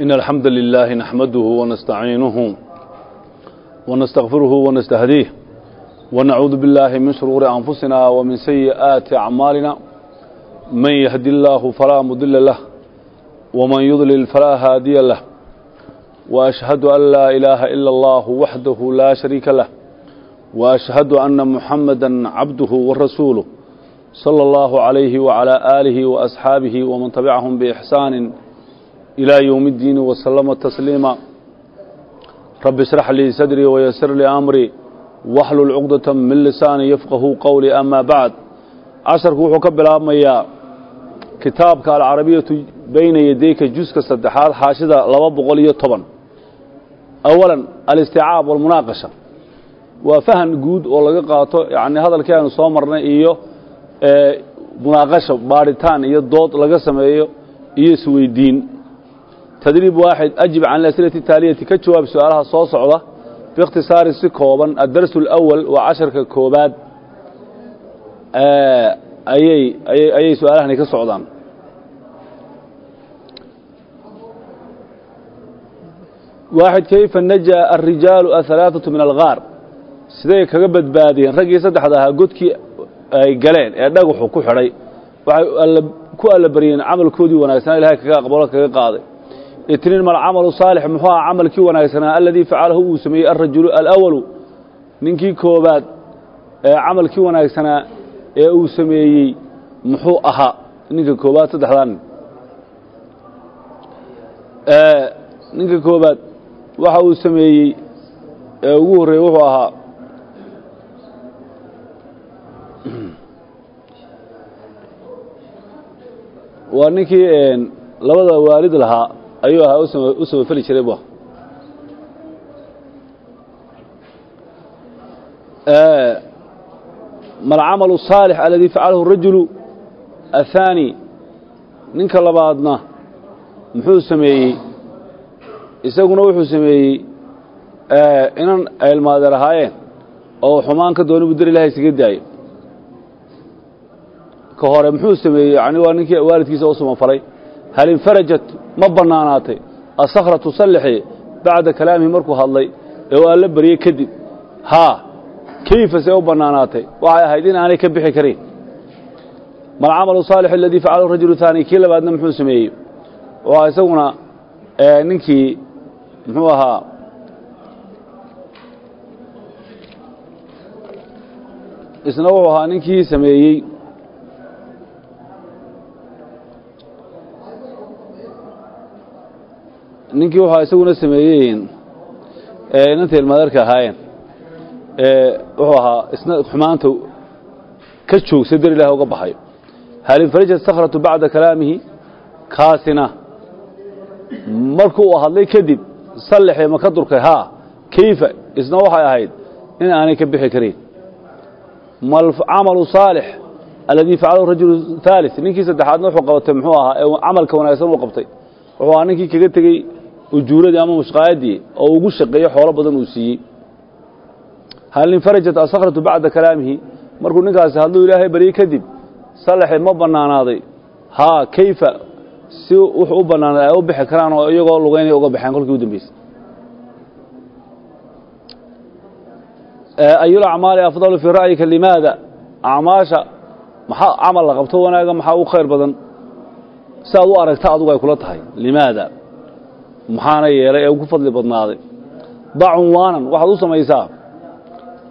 إن الحمد لله نحمده ونستعينه ونستغفره ونستهديه ونعوذ بالله من شرور أنفسنا ومن سيئات أعمالنا. من يهدي الله فلا مضل له ومن يضلل فلا هادي له. وأشهد أن لا إله إلا الله وحده لا شريك له. وأشهد أن محمدا عبده ورسوله صلى الله عليه وعلى آله وأصحابه ومن تبعهم بإحسان إلى يوم الدين وسلم تسليما رب اشرح لي صدري ويسر لي أمري واحلل عقدة من لساني يفقه قولي أما بعد عشرك وحو كبلابميا كتابك العربية بين يديك جزء الصدحات حاشدة لبا بقولية طبعا أولا الاستيعاب والمناقشة وفهم جود ولا قاطو يعني هذا الكلام soo marnay iyo ee munaaqasho baaritaan iyo dood laga sameeyo iyo isweydiin tadriib waaxid ajib can asilati taaliyati ka jawaab su'aalaha soo socda biikhtisaari si kooban adarsu alawal waa casharka koobaad ayay ayay su'aalahani ka socdaan waaxid kayfa najaa alrijaalu ahalaaثatu min algaar siday kaga badbaadiyeen raggii saddexda ahaa godkii ay galeen ee dhagaxu ku xidhay waxay ku allabaryeen camalkoodii wanaagsanaa ilahay kaga aqbalo kaga qaaday itniin mal camalu saalix muxuu aha camalkii wanaagsanaa aladii facalahu uu sameeyey alrajulu alawalu ninkii koobaad ee camalkii wanaagsanaa ee uu sameeyey muxuu ahaa ninka koobaad saddexdaa nin ninka koobaad waxa uu sameeyey ee ugu horreeyey wuxuu ahaa waa ninkii labada waalid lahaa ayuu ahaa u samafeli jiray bu malcamalu الصaalix aladii facalahu الrajulu aلthaani ninka labaadna muxuu sameeyey isaguna wuxuu sameeyey inan ay ilmaadeer ahaayeen oo xumaan ka dooni budar ilahay isaga daayo ka hore muxuu sameeyey yani waa ninkii waalidkiisa u samafalay hal infarajat ma bannaanaatay asakhratu sallixi bacda kalaamihi markuu hadlay ee uu alla baryey kadib haa kayfa see u bannaanaatay waxay ahayd in aanay ka bixi karin malcamalu saalix aladii facalahu rajulu haani kii labaadna muxuu sameeyey waa isaguna ninkii muxuu ahaa isna wuxuu ahaa ninkii sameeyey ninkii waxaa isaguna sameeyeen inanta ilmaadeerka ahaayeen wuxuu ahaa isna xumaanta ka joogsa dar ilaah uga baxayo hal infarajat sakhratu bacda kalaamihi kaasina markuu uu hadlay kadib sallixii ma ka durkay? Haa kayfa? Isna waxay ahayd in aanay ka bixi karin. Malcamalu saalix aladii facalahu rajulu haalith ninkii saddexaadna wuxuu qabatay muxuu ahaa ee camalka wanaagsan uu qabtay. Wuxuu ahaa ninkii kaga tegey ujuuradii ama mushqaayadii oo ugu shaqeeyey xoolo badan uu siiyey. Hal infarajat asakhratu bacda kalaamihi markuu ninkaasi hadduu ilaahay baryey kadib salaxi ma bannaanaaday. Haa kayfa? Si wuxuu u bannaanaaday ay u bixi karaan oo iyagoo lugaynay uga baxeen kolkii u dambeysay. Ayulacmaali afdalu fii ra'yika limaada? Acmaasha maxaa camal la qabto wanaaga maxaa u khayr badan? Si aad u aragta adugu ay kula tahay limaada maxaana yeelay ee ugu fadli badnaaday. Da cunwaanan waxaad u samaysaa.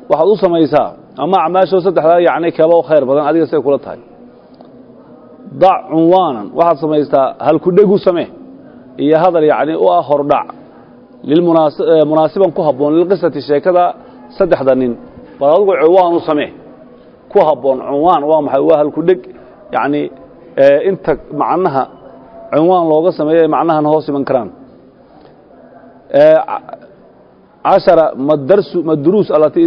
Waxaad u samaysaa. Ama acmaashoo saddexdaa yacni u khayr badan adiga say kula tahay. Dac cunwaanan waxaad samaystaa halkudhegu samee. Iyo hadal yacni u ah hordhac. Munaasiban ku habboon lilqisati sheekada saddexda nin. Bal adugu cunwaan u samee. Ku habboon cunwaan waa maxay? Waa halkudheg yacni inta macnaha cunwaan looga sameeya macnahana hoos iman karaan cashara madruus alatii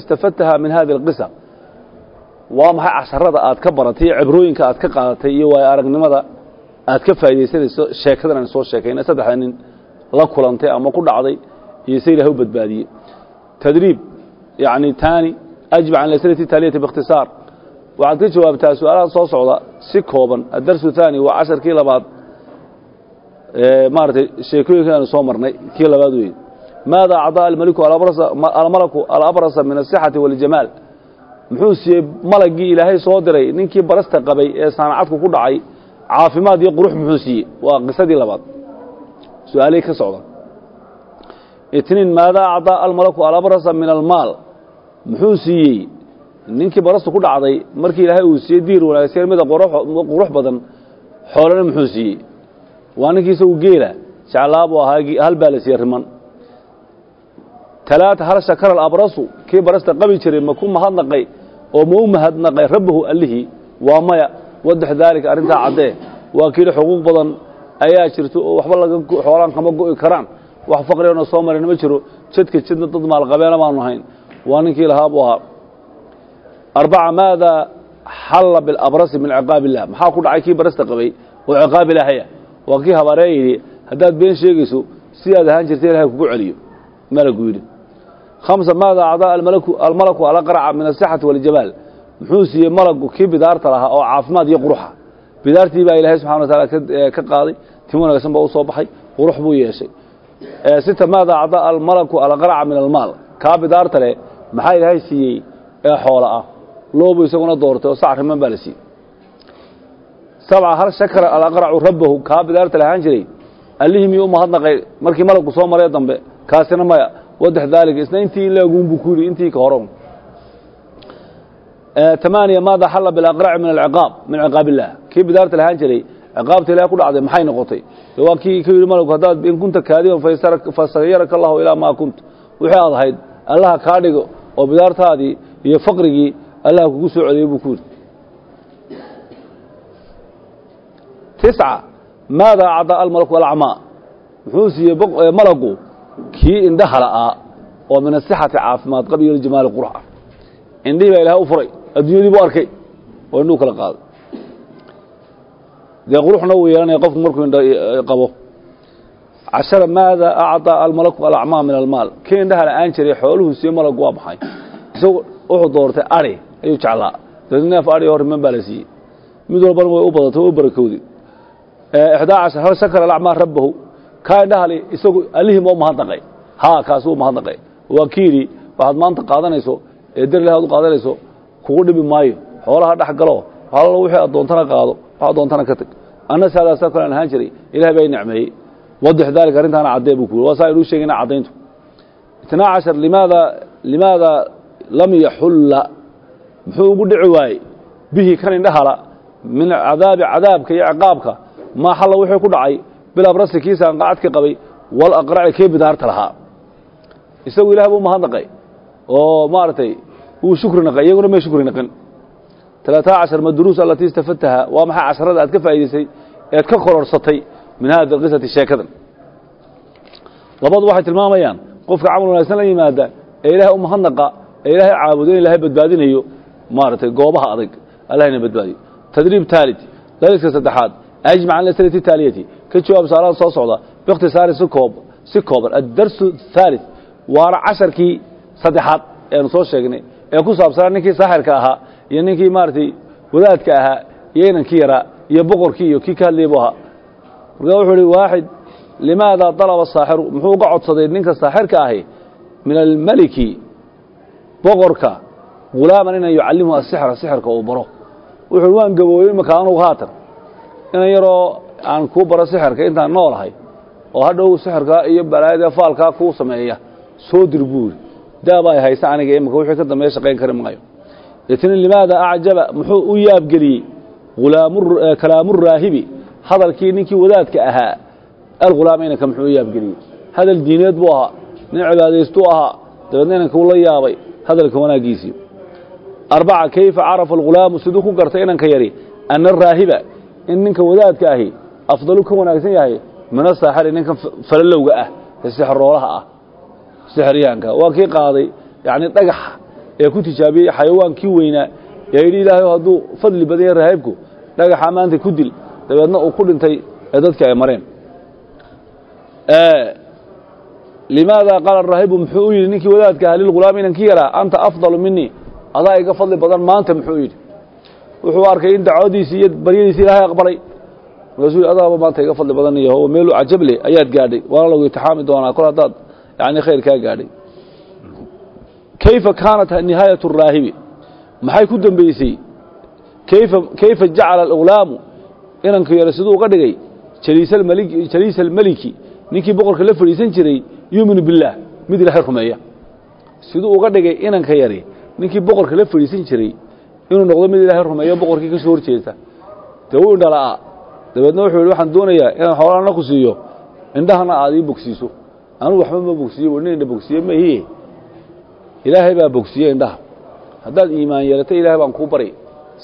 istafadtaha min hadi اlqisa waa maxay casharada aad ka baratay cibrooyinka aad ka qaadatay iyo waayo aragnimada aad ka faaidaysanayso sheekadan aan soo sheekayna saddexda nin la kulantay ama ku dhacday iyo se ilahay u badbaadiyey tadriib yani tani ajib can asilati taaliyati biاkhtisaar waxaad ka jawaabtaa su'aalaha soo socda si kooban adarsu thaani waa casharkii labaad maaratay sheekooyinkii aanu soo marnay kii labaad weeye maada acdaa almalaku alabrasa min asixati waljamaal. Muxuu siiyey malagii ilaahay soo diray ninkii barasta qabay ee saanacadku ku dhacay caafimaad iyo qurux muxuu siiyey. Waa qisadii labaad. Su'aalihii ka socda. Itniin maada acdaa almalaku alabrasa min almaal. Muxuu siiyey ninkii barastu ku dhacday markii ilaahay uu siiyey diir wanaagsan mida qurux badan xoolana muxuu siiyey waa ninkii isagu geela jeclaabuu ahaa hal baa la siiyey riman. Talaata hal shakara alabrasu kii barasta qabi jiray ma ku mahadnaqay oo ma u mahadnaqay rabbahu allihii waa maya. Wadax daalika arrintaa caddee waa xuquuq badan ayaa jirto oo waxba laga xoolaan kama go'i karaan. Wax faqriona soo marina ma jiro. Jadka jidna dad maalqabeena baanu ahayn waa ninkii lahaa buu ahaa. Arbaca maada xalla bilabrasi min ciqaab illah maxaa ku dhacay kii barasta qabay? Oo ciqaab ilaahaya waa kii habaaree yidhi haddaad been sheegayso sidaad ahaan jirta ilahay kugu celiyo malagu yidhi. Hamsa maada acdaa almalaku alaqraca min asixati waljamaal muxuu siiyey malagu kii bidaarta lahaa oo caafimaad iyo quruxa. Bidaartii baa ilaahay subxana wa taala ka qaaday. Tin wanaagsan baa u baxay qurux buu yeeshay. Sita maada acdaa almalaku alaqraca min almaal. Kaa bidaarta leh maxaa ilaahay siiyey? Ee xoola ah. Loobu isaguna doortay oo sac baa la siiyey sabca hal shakara alaqracu rabbahu kaa bidaarta lahaan jiray allihii miyuu u mahadnaqay markii malagku soo maree dambe kaasina maya wadax daalika isna intii in leeguunbuu ku yidhi intii ka horon tamaaniya maada xalla bilaqraci min alciqaab min ciqaab illah kii bidaarta lahaan jiray ciqaabta ilahay ku dhacday maxay noqotay? Waa kii ka yidhi malagku haddaad in kunta kaadiban fasayaraka allahu ilaa maa kunt. Wixii aad ahayd allaha kaa dhigo oo bidaartaadii iyo faqrigii allaha kugu soo celiyey buu ku yidhi tisca maada acdaa almalaku alacmaa muxuu siiyey malagu kii indhaha la'aa oo min asixati caafimaad qab iyo ljamaali qurux ah indhihii baa ilahay u furay adduunyadii buu arkay oo indhuhu kala qaaday. Dee quruxna wuu yeelanaya qofku markuu indha qabo. Cashara maada acdaa almalaku alacmaa min almaal? Kii indhaha la'aan jiray xooluhu siiyey malagu waa maxay? Isagu wuxuu doortay ari ayuu jeclaa. Dabeedna neef ari oo riman baa la siiyey. Mid walbana way u badatay way u barakowday ixdaa cashar hal shakara alacmaa rabbahu. Kaa indhahali isagu allihima u mahadnaqay haa kaasi u mahadnaqay waa ki yidhi waxaad maanta qaadanayso ee derleh aad u qaadanayso kugu dhibi maayo. Xoolaha dhex galo halo wixii addoontana qaado wax addoontana ka teg anna saadaasoo kale aan ahaan jiray ilahay baa i nicmeeyey. Wadix daalika arrintaana caddee buu ku yiri waa saa inuu sheegayna caddayntu. Itnaa cashar limaada limaada lam yaxulla muxuu ugu dhici waayey? Bihi kan indhahala min cadaabi cadaabka iyo ciqaabka maa xalla wixii ku dhacay bilabrasi kii saanqacadka qabay wal aqraci kii bidaarta lahaa. Isagu ilaah buu mahadnaqay oo maaragtay wuu shukri naqay iyaguna may shukri naqin. Talaataa cashar madruus alatii istafadtaha waa maxay casharada aad ka faa'idaysay eed ka kororsatay min hada alqisati sheekadan? Labadu waxay tilmaamayaan qofka camal wanaagsan la yimaada ee ilaahay u mahadnaqa ee ilaahay caabudo in ilaahay badbaadinayo maaragtay goobaha adag. Allahna badbaadiyo tadriib ajmac can asalati taaliyati ka jawaab saalaha soo socda biikhtisaari si koob si kooban addarsu thalith waana casharkii saddexaad eanu soo sheegnay ee ku saabsanaa ninkii saaxirka ahaa iyo ninkii maaragtay wadaadka ahaa iyo inankii yaraa iyo boqorkii iyo kii ka hadlayay buu ahaa markaa wuxuu ihi waaxid limaada dalaba saaxiru muxuu uga codsaday ninka saaxirka ahi min almeliki boqorka hulaaman inan yucallimuhu asixra sixirka uu baro wuxuu waan gaboobey imaka anugu haatan inan yaroo aan kuu baro sixirka intaan noolahay oo hadhow sixirka iyo balaayada faalkaa kuu sameeya soo dir buu yidhi daaba ay haysa aniga imaka wixii ka dambeeya shaqayn kari maayo itniin limaada acjaba muxuu u yaabgeliyey kalaamuraahibi hadalkii ninkii wadaadka ahaa algulaam muxuu u yaabgeliyey hadal diineed buu ahaa nin cibaadaystuu ahaa dabeedna inanka uu la yaabay hadalka wanaaggiisii. Arbaca kayfa carafa algulaamu siduu ku gartay inanka yari ana araahiba in ninka wadaadka ahi afdalu ka wanaagsan yahay min asaaxiri ninkan falalowga ah ee sixroolaha ah sixiryaanka. Waa kii qaaday yacni dhagaxa ee ku tijaabiyey xayawaankii weynaa ee yidhi ilaahay hadduu fadli badan yahay raahibku dhagaxa maanta ku dil. Dabeedna uu ku dhintay ee dadka ay mareen. Limaada qaala raahibu muxuu u yidhi ninkii wadaadka ahaa lilghulaam inankii yaraa anta afdalu minii adaa iga fadli badan maanta muxuu yidhi wuxuu arkay in dacwadiisii iyo baryadiisii ilaahay aqbalay. Markaasuu adaaba maanta iga fadli badan iyo meelu cajable ayaad gaadhay waana lagu itixaami doonaa kol haddaad yani khayr kaa gaadhay. Kayfa kaanat nihaayat الraahibi maxay ku dembeysay kayfa kayfa jacala algulaamu inanku yaro siduu uga dhigay jaliisa almeliki ninkii boqorka la fadhiisan jiray yuuminu billaah mid ilaahay rumeeya. Siduu uga dhigay inanka yari ninkii boqorka la fadhiisan jiray inuu noqdo mid ilaahay rumeeyo boqorkii ka soo horjeesta dee wuu indhalaa. Dabeedna wuxuu yidhi waxaan doonayaa inaan xoolana ku siiyo. Indhahana aad ii bogsiiso. Anugu waxba ma bogsiiyo wadna indha bogsiye mahiye ilaahay baa bogsiye indhaha. Haddaad iimaan yeelatay ilaahay baan kuu bari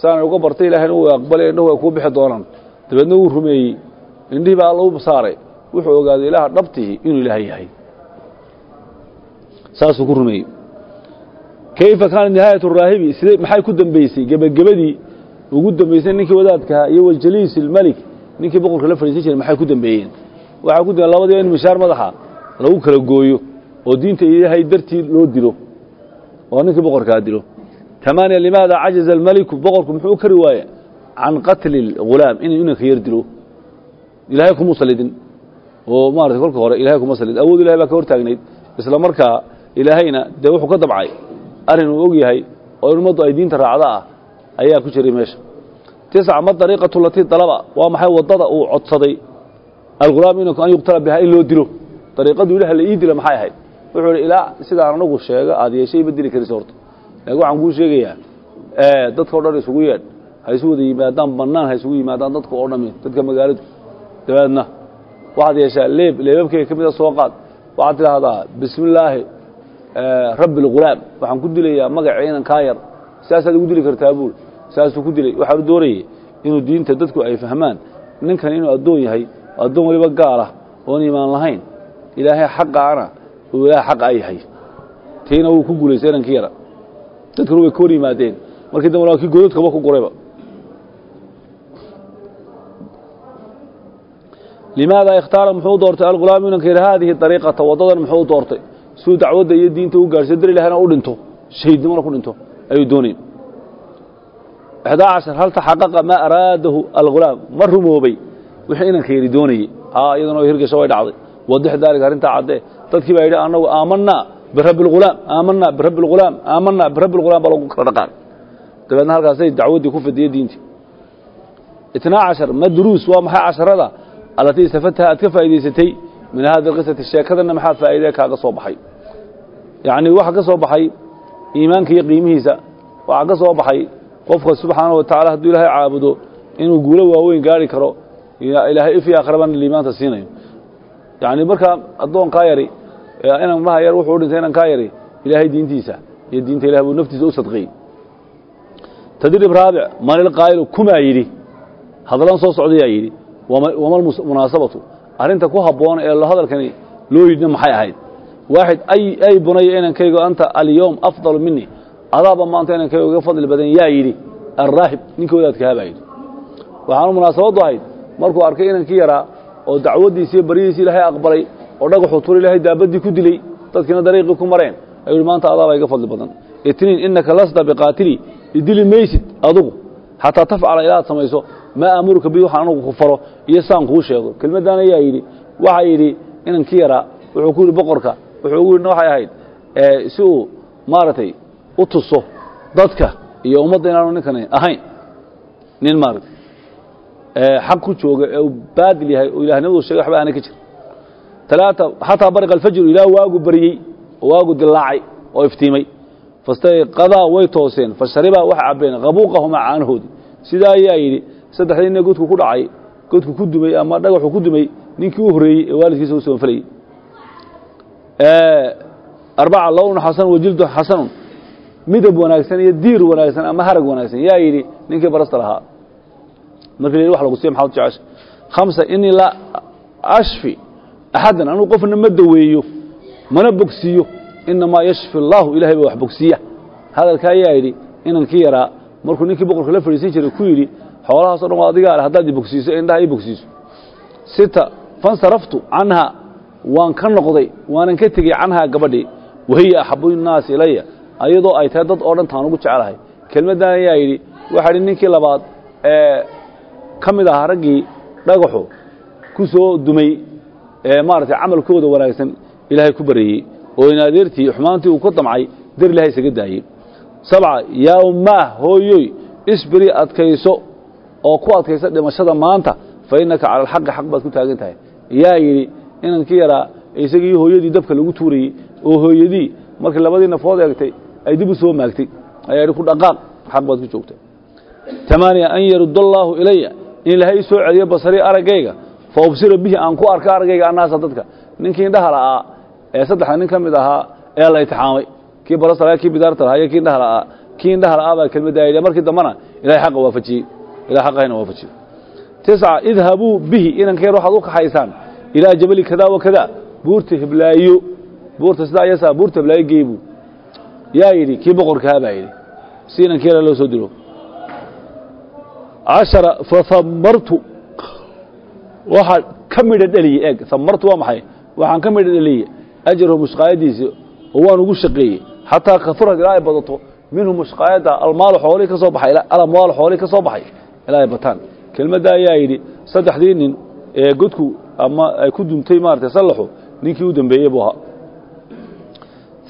saan uga bartay ilaahayna wuu aqbalay indhahu ay kuu bixi doonaan. Dabeedna wuu rumeeyey. Indhihii baa alla u saaray. Wuxuu ogaaday ilaaha dhabtihi inuu ilaahay yahay. Saasuu ku rumeeyey kayfa kaana nihaayat raahibi sidee maxay ku dambeysay gebagabadii ugu dambeysay ninkii wadaadkahaa iyo waljaliis ilmelik ninkii boqorka la fadhiisan jiray maxay ku dambeeyeen waxaa ku dambe labadiiba in mishaar madaxa lagu kala gooyo oo diinta ilaahay dartii loo dilo oo ninkii boqorkaa dilo tamaaniya limaada cajaza almeliku boqorku muxuu u kari waaye can qatli اghulaam inuu inanka yar dilo ilaahay kuma salidin oo maarata kolka hore ilahay kuma salidin awood ilahay baa ka hor taagnayd isla markaa ilaahayna dee wuxuu ka dabcay arrin uu og yahay oo in ummaddu ay diinta raacda ah ayaa ku jiray meesha. Tisca ma dariiqatu latii dalaba waa maxay waddada uu codsaday? Algulaam inanku an yuqtala bihaa in loo dilo. Dariiqadu ilaah la ii dila maxay ahayd? Wuxuu idhi ilaa sidaan anagu sheego aad yeeshay ma dili karisa horta. Laakiin waxaan kuu sheegayaa dadka o dhan isugu yeedh ha isu wada yimaadaan bannaan ha isugu yimaadaan dadka oo dhami dadka magaaladu. Dabeedna waxaad yeeshaa leeb leebabkayga ka mida soo qaad. Waxaad tidhaahdaa bismi rabbi اlghulaam waxaan ku dilayaa magaca inan kaa yar. Saasaad igu dili kartaa buul. Saasuu ku dilay. Waxaanu doonayay inuu diinta dadku ay fahmaan. Ninkan inuu addoon yahay addoon weliba gaalah oon iimaan lahayn ilaahay xaqaana uu ilaahay xaqa yahay. Tiina wuu ku guulaystay inankii yara. Dadkuna way ka yimaadeen. Markii dambe waa kii godadkaba ku gurayba limaada ikhtaara muxuu doortay algulaam inanka yar haadihi dariiqata waddadan muxuu doortay suu dacwadda iyo diinta u gaarsiyo dar ilahna u dhinto shahiidnimona ku dhinto ayuu doonay ixdaa cashar hal taxaqaqa maa araadahu algulaam ma rumoobay wixii inanka yidhi doonayey iyaduna way hirgasho way dhacday. Wadix daalika arrintaa caddee. Dadkii baa yidhi annagu aamanaa birabbi aamanaa birabbi aamanaa birabbi baa lagu kala dhaqaaqay. Dabeedna halkaasay dacwaddii ku fidiye diintii. Itnaa cashar ma duruus waa maxay casharada? Allatii istafadtaha aad ka faa'idaysatay min hadi alqisati sheekadanna maxaa faa'iidee kaaga soo baxay? Yacni waxa ka soo baxay iimaanka iyo qiimihiisa waxaa ka soo baxay qofka subxaanahu wa tacala hadduu ilaahay caabudo inuu guulo waaweyn gaari karo ilaahay ifii akhraban liimaanta siinayo. Yacni markaa addoonkaa yari inan maha yar wuxuu u dhintay inan kaa yari ilaahay diintiisa iyo diinta ilahay buu naftiisa u sadqiyey. Tadriib raabic arrinta ku habboon ee hadalkani loo yidhina maxay ahayd? Waaxid ay bunaya inankaygo anta alyowm afdalu mini adaaba maanta inankaygo iga fadli badan yaa yidhi alraahib ninka wadaadkahaa baa yidhi. Waxaanu munaasabaddu ahayd markuu arkay inankii yaraa oo dacwaddiisi iyo baryihiisi ilaahay aqbalay oo dhagaxuu turi ilaahay daabaddii ku diley dadkiina dariiqii ku mareen ayuu yidhi maanta adaabaa iga fadli badan. Itniin innaka lasta biqaatili idili maysid adugu xataa tafcala ilaad samayso maa aamuruka bi waxaan anugu ku faro iyo saan kuu sheego. Kelmaddan ayaa yidhi waxaa yidhi inankii yaraa wuxuu ku yidhi boqorka wuxuu ugu yidhi waxay ahayd si uu maaragtay u tuso dadka iyo ummadda inaanu ninkan ahayn. Nin maaragtay xaq ku jooga ee uu baadil yahay oo ilahnimadu sheegay waxba aanay ka jir talaata xataa bariqa alfajru ilaa waagu baryey waagu dilaacay oo iftiimay. Fastayqadaa way tooseen fasharibaa waxay cabbeen qabuuqahumaa sidaa ayaa yidhi saddexdii ina godku ku dhacay godku ku dumay ama dhagaxu ku dumay ninkii u horreeyey ee waalidkiisa u soonfalayey arbaca lownun xasanun wajildun xasanun. Midab wanaagsan iyo diir wanaagsan ama harag wanaagsan. Yaa yidhi ninkii barasta lahaa. Markii la yidhi wax lagu siiya maxaad jecesha khamsa inii laa ashfi axadan anugu qofna ma daweeyo mana bogsiiyo. Inamaa yashfi allaahu ilahay baa wax bogsiiya. Hadalka ayaa yidhi inankii yaraa. Markuu ninkii boqorka la fadhiisan jiray ku yidhi xoolahaaso dhan waa adigaa leh haddaad i bogsiiso indhaha ii bogsiiso. Sita fansaraftu canhaa waan ka noqday waanan ka tegey canhaa gabadhii wahiya axabu nnaasi ilaya ayadoo ay tahay dad oo dhan taan ugu jecelahay kelmaddan ayaa yidhi waxaa idhi ninkii labaad ee ka mid ahaa raggii dhagaxu ku soo dumay ee maaragtay camalkooda wanaagsan ilaahay ku bareeyey. Oo in adeertii xumaantii uu ka damcay dar ilahay isaga daayey. Sabca yaa ummaah hooyoy isbiri adkayso oo ku adkaysa dhimashada maanta fa innaka cala alxaqi xaq baad ku taagan tahay yaa yidhi inankii yaraa isagii hooyadii dabka lagu tuurayey oo hooyadii markii labadii nafood eegtay ay dib u soo maagtay ayaa ku dhaqaaq xaq baad ku joogtay. Tamaaniya an yarud allaahu ilaya in ilaahay soo celiyo basarii araggayga fa ubsira bihi aan ku arka araggayga annaasa dadka. Ninkii indhaha la'aa ee saddexda nin ka mid ahaa ee la itixaamay kii barasala kii bidaarta lahaa iyo kii indhaha la'aa kii indhaha la'aa baa kelmaddaa yidhi markii dambana ilahay xaqa waafajiyey ilahay xaqahayna waafajiyey tisca idhabuu bihi inankeer waxaad u kaxaysaan ilaa jabali kada wa kada buurta hiblaayo buurta sidaa yasaa buurta hiblaayo geebu yaa yidhi kii boqorkahaa baa yidhi si inankeera loo soo dilo cashara fahamartu waxaa ka midha dheliyey eeg hamartu waa maxay waxaan ka midha dheliyey ajrahu mushqaayadiisii oo waan ugu shaqeeyey xataa kaurad ilaa ay badato minhu mushqaayadda almaal xoolii ka soo baxay alamwaal xoolii ka soo baxay ilaa ay bataan. Kelmadda ayaa yidhi saddexdii nin ee godku ama ay ku duntay maaragtay sallaxu ninkii u dambeeyey buu ahaa.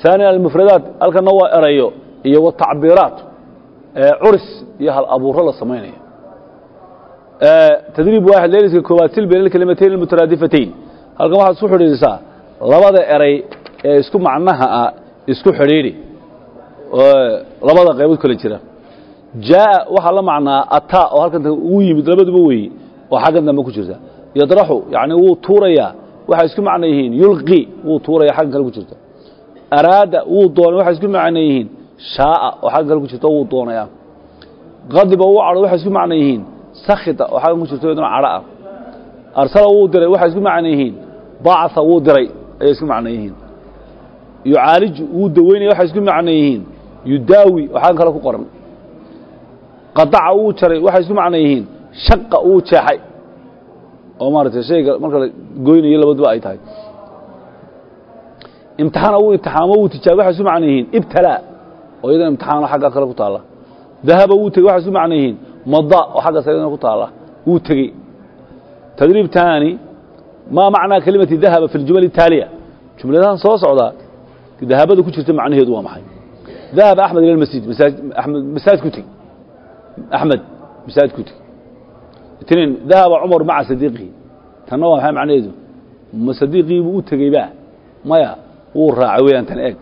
ثaaniya almufradaat halkana waa erayo iyo watacbiiraat curis iyo hal abuuro la samaynayo. Tadriib waaxid leeliska koowaad sil bayna alkalimatayn almutaraadifatayn halkan waxaad isku xidhiidhisaa labada eray ee isku macnaha ah isku xidhiidhi. Labada qaybood kale jira jaaءa waxaa la macnaa ataa oo halkan ugu yimid labaduba weeye oo xaggan dambe ku jirta. Yadraxu yani wuu tuurayaa waxay isku macno yihiin yulqi wuu tuuraya xaggan kale ku jirta. Araada wuu doonay waxay isku macno yihiin shaaa oo xaggan kale ku jirta wuu doonayaa. Qadiba wuu cadho waxay isku macno yihiin sakhita oo xaggan ku jirta iyaduna cadho ah arsala wuu diray waxay isku macno yihiin bacثa wuu diray ayay isku macno yihiin. Yucaaliju wuu daweynaya waxay isku macno yihiin yudaawi oo xaggan kale ku qoran qadaca wuu jaray waxay isku macno yihiin shaqa wuu jeexay. Oo maaragtay shayga marka la goynayo labaduba ay tahay. Imtixaana wuu imtixaamo wuu tijaabay waxay isku macno yihiin ibtalaa oo iyadana imtixaano xagga kale ku taalla. Dahaba wuu tegey waxay isku macno yihiin mada oo xagga sayadana ku taalla wuu tegey. Tadriib taani maa macnaa kelimati dahaba fi ljumal الtaaliya jumladahan soo socdaa dahabada ku jirta macnaheedu waa maxay? Dahaba axmed ila masjid amed masaajid ku teg axmed masaajid ku teg itniin dahaba cumar maca sadiiqihi tanna waa maxay macnaheedu ma sadiiqii buu u tegeyba maya wuu raacay weeyaan tan eeg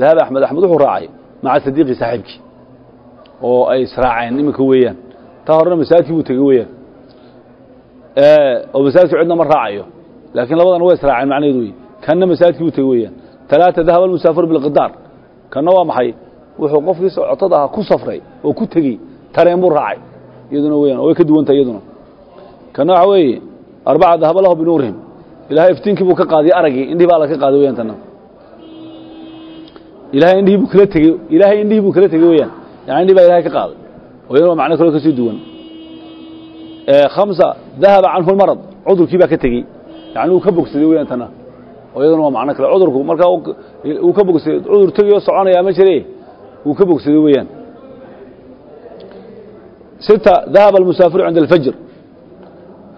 dahaba axmed axmed wuxuu raacay maca sadiiqi saaxiibkii oo ay israaceen iminka weeyaan taa horena masaajidkii buu tegey weeyaan oo masaajidku cidna ma raacayo laakiin labadana way israaceen macnaheedu wey kanna masaajidkii buu tegey weeyaan talaata dahaba almusaafiru bilqidaar kanna waa maxay wuxuu qofkii socotada ahaa ku safray oo ku tegey tareen buu raacay. Iyaduna weyaan oo way ka duwantah iyaduna. Kanna waxa weeye arbaca dahaba lahu binuurihim. Ilahay iftiinkii buu ka qaadiyey araggii indhihii baa la ka qaaday weyaan tanna. Ilahay indhihii buu kala tegey ilaahay indhihii buu kala tegey weyaan yani indhihi baa ilahay ka qaaday. Oo iyaduna macno kaloo ka sii duwan. Khamsa dahaba canhu lmarad cudurkii baa ka tegey. Yani uu ka bogsaday weyaan tanna. Oo iyaduna waa macno kale. Cudurku markaa uu ka bogsaday cudur tegayoo soconaya ma jire uu ka bogsaday weeyaan sita dahaba almusaafiru cinda alfajr.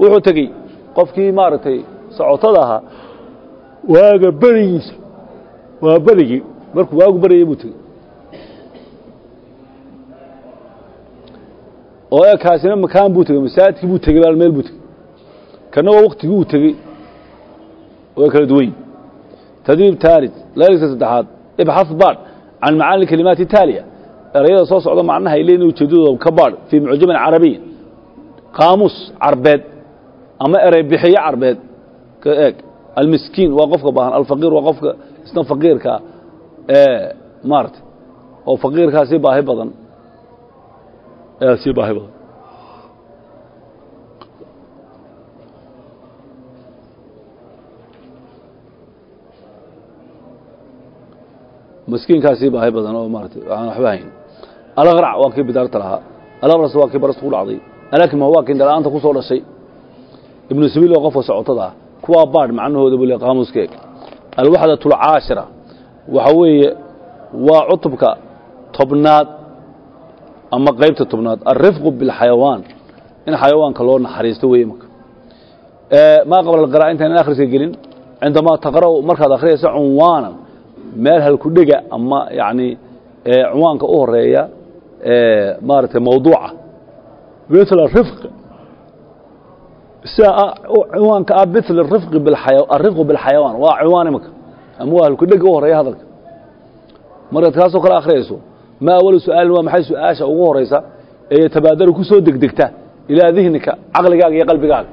Wuxuu tegey qofkii maaragtay socotada ahaa waaga berigiisa waa berigii markuu waagu beryay buu tegey. Oo ee kaasina makaan buu tegey masaajidkii buu tegey baa meel buu tegey. Kana waa waktigii uu tegey way kala duwan tadriib taalid layliska saddexaad ibxaث baadh can macaani kalimaati taaliya erayada soo socda macnaha ay leeyihiin ujeedadooda ka baadh fii mucjamin carabiy. Qaamuus carbeed ama erey bixiye carbeed. Ka eeg. Almiskiin waa qofka baahan. Alfaqiir waa qofka isna faqiirkaa ee maarata oo faqiirkaa baahi badan ee baahi badan. Miskiinkaasii baahi badan oo maarata aan waxba hayn alaqrac waa kii bidaarta lahaa. Alaqras waa kii barastu ku dhacday alakma waa kii dhala'aanta ku dhashay. Ibnu sabiil waa qofka socotada kuwaa baadh macnahooda buu le qaamuuska eeg alwaxdat alcaashira waxa weeye waa cutubka tobnaad ama qaybta tobnaad. Alrifqu biاlxayawaan in xayawaanka loo naxariisto weeye marka. Maa qabla alqira'a intaynan akhriska gelin cindamaa taqra'u markaad akhriyaysa cunwaanan. Meel halkudhega ama yacni cunwaanka u horreeya maaragtay mawduuca. Mithla rifq sida cunwaanka ah bilxaya arifqu bilxayawaan waa cunwaan imika ama waa halkudhega u horreeya hadalka. Markaad kaasoo kale akhriyayso ma awalu su'aalin waa maxay su'aasha ugu horaysa ee tabaadaru ku degdegta ilaa dihnika caqligaaga iyo qalbigaaga?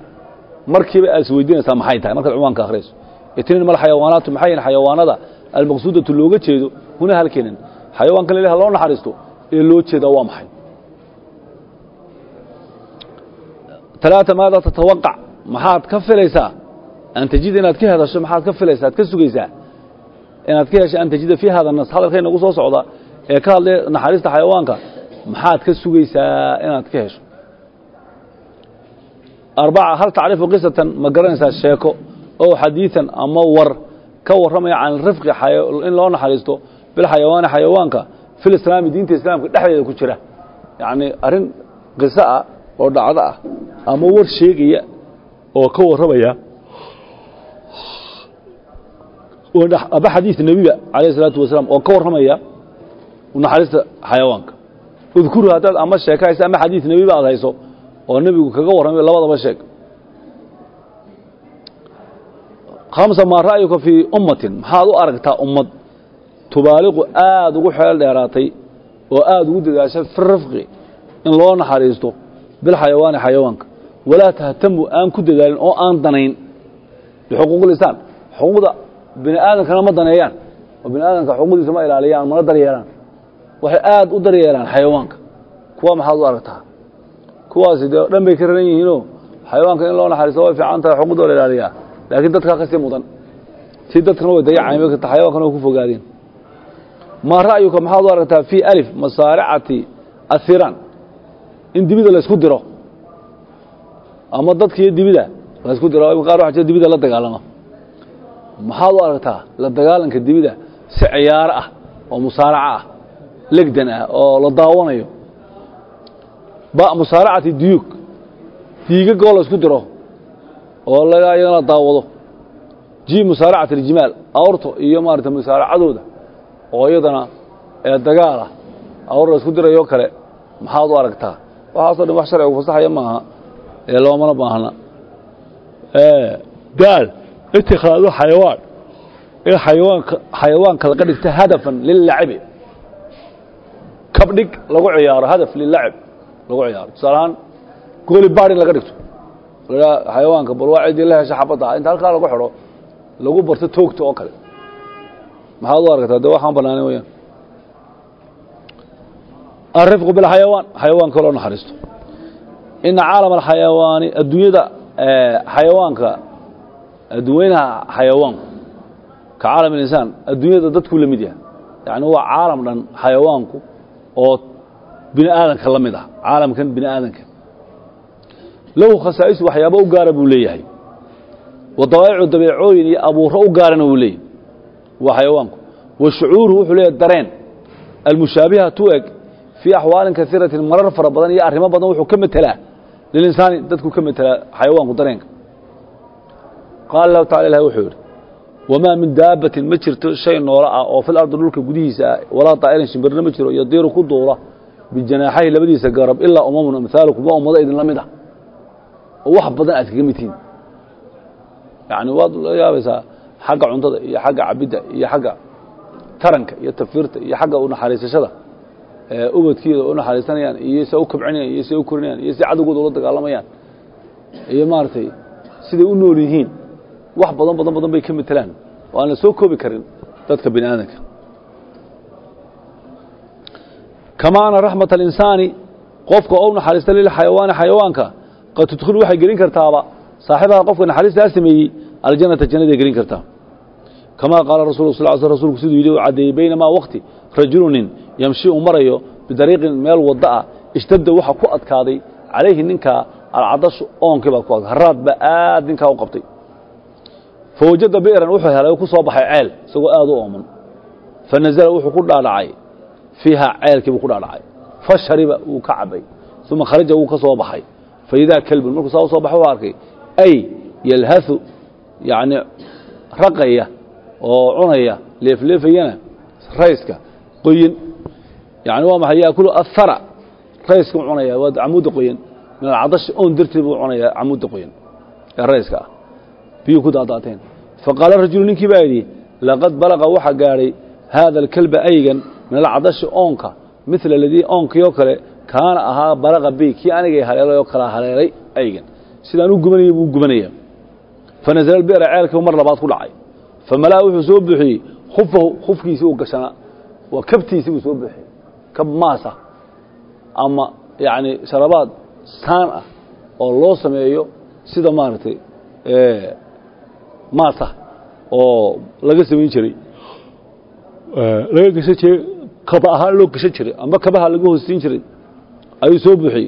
Markiiba aad isweydiinaysaa maxay tahay? Markaad cunwaanka akhriyayso itniin mal xayawaanaatu maxay xayawaanada? Almaqsuudatu looga jeedo huna halkeenan xayawaankan ilaha loo naxariisto ee loo jeedaa waa maxay talaata maada tatawaqac maxaad ka filaysaa an tajida inaad ka hedasho maxaad ka filaysaa ka sugaysaa inaad ka hesho an tajida fii hada nas hadalkayna ugu soo socda ee ka hadlay naxariista xayawaanka maxaad ka sugaysaa inaad ka hesho arbaca hal tacrifu qisatan ma garanaysaa sheeko oo xadiiثan ama war ka warramaya can rifqi in loo naxariisto bilxayawaani xayawaanka fi lislaami diinta islaamka dhexdeeda ku jira yacni arrin qiso ah oo dhacdo ah ama war sheegaya oo ka warramaya aba xadiis nebiga alayh الsalaatu wasalaam oo ka warramaya naxariista xayawaanka udkuru haddaad ama sheeka haysa ama xadiis nebiba aad hayso oo nebigu kaga warramayo labadaba sheeg hamsa maa ra'yuka fii ummatin maxaad u aragtaa ummad tubaaliqu aada ugu xeel dheeraatay oo aada ugu dadaasha fi in loo naxariisto bilxayawaani xayawaanka. Walaa tahtamu aan ku dadaalin oo aan danayn bixuquuqlisaan xuquuqda bini aadamkana ma daneeyaan oo bini aadamka xuquuqdiisa ma ilaaliyaan mana daryeelaan. Waxay aada u daryeelaan xayawaanka. Kuwa maxaad u aragtaa? Kuwaasi dee dhan bay ka raran yihiinoo xayawaanka in loo naxariisto way fiican tahay xuquuqda la ilaaliyaa. Laakiin dadkaa ka sii mudan. Si dadkana way dayacayn xayawankana way ku fogaadeen maa ra'yuka maxaad u aragtaa fii alif masaaricati ahiran in dibida laysku diro. Ama dadkiiyo dibida laysku diro. Qaar waxa jira dibida la dagaalama maxaad u aragtaa la dagaalanka dibida si ciyaaro ah oo musaaraca ah legdan ah oo la daawanayo? Ba musaaracati diyuug diigagoo laysku diro oo iyadana la daawado. Ji musaaracat aljimaal awrto iyo maarata musaaracadooda oo iyadana ee dagaal ah awr la isku dirayoo kale maxaad u aragtaa? Waxaasoo dhan wax sharcigu fasaxaya maaha loomana baahna. Daal itikaadu xayawaan. In xayawaanka laga dhigta hadafan lilacibi kabdhig lagu ciyaaro hadaf lilacib lagu ciyaaro. Tusaalahaan gooli baar laga dhigto. Xayawaanka bal waa cidii la hesha xabadda inta halkaa lagu xidho lagu barto toogta oo kale maxaad u aragtaa? De waxaan banaanen weyaan alrifqu bilxayawaan xayawaanka loo naxariisto. Ina caalam alxayawaani adduunyada xayawaanka adduweynaha xayawaanku ka caalam alinsaan adduunyada dadkuu la mid yahay. Yacni waa caalam dhan xayawaanku oo bini aadanka la mid ah. Caalamkan bini aadanka lahu khasaa'is waxyaaba u gaara buu leeyahay. Wa dabaa'icu dabeecooyin iyo abuuro u gaarana wuu leeyahy waa xayawaanku. Wa shucuuruhu wuxuu leeyahay dareen. Almushaabihatu eg fii axwaalin kaiiratin marar fara badan iyo arrimo badan wuxuu ka metelaa lilinsaani dadku ka metelaa xayawaanku dareenka. Qaala lahu tacala ilahi wuxuu yidhi wamaa min daabbatin ma jirto shay noolo ah oo fil ardi dhulka gudihiisa ah walaa daa'irin shimbirna ma jiro yadiiru ku duula bijanaaxahi labadiisa garab ilaa umamun xagga cuntada iyo xagga cabidda iyo xagga taranka iyo tafiirta iyo xagga u naxariisashada ubadkeeda u naxariisanayaan iyo se u kabcinayaan iyo se u korinayaan iyo si cadowgooda ula dagaalamayaan iyo maaragtay siday u nool yihiin wax badan badan badan bay ka matelaan oo aan la soo koobi karin dadka bini aadanka kama raxmat alinsaani qofka ou naxariista lilxayawaani xayawaanka qad tudkhilu waxay gelin kartaaba. Saaxibaha qofka naxariistaa sameeyey aljannata jannaday gelin kartaa kamaa qaala rasul sal sl rsulku siduu yidhi u caddeeyey baynamaa waqti rajulunin yamshi uu marayo bidariiqin meel wadda ah ishtadda waxa ku adkaaday calayhi ninkaa alcadashu oonkii baa ku adka haraad baa aad ninkaa u qabtay fa wajada bi'ran wuxuu helay ku soo baxay ceel isagoo aad u ooman fa nazala wuxuu ku dhaadhacay fiiha ceelkii buu ku dhaadhacay fa shariba wuu ka cabay uma kharaja wuu ka soo baxay fa idaa kelbun markuu saa u soo u arkay ay yalhathu yacni raqaya oo cunaya leefleefayana rayska qoyin. Yani waa maxay? Yaakulu athara rayska u cunaya waa camuudda qoyan min alcadashi oon darteed buu cunaya camuudda qoyan ee rayska ah. Biyuu ku daadaateen. Faqaala rajulu ninkii baa yidhi laqad balaqa waxaa gaadhay haada alkalba aygan min alcadashi oonka mila aladii oonkii oo kale kaana ahaa balaqa bi kii anigay haleelay oo kala haleelay aygan. Sidaan u gubanayay buu gubanaya fanasala bira ceelkiibu mar labaad ku dhacay famalaa wuxuu soo buuxiyey khufahu khufkiisii uu gashanaa waa kabtiisii buu soo buuxiyey kab maasa ama yacni sharabaad saan ah oo loo sameeyo sida maaragtay maasa oo laga samayn jiray laga gashan jiray kaba ahaan loo gashan jiray amba kabaha laga hoosiin jiray soo buuxiyey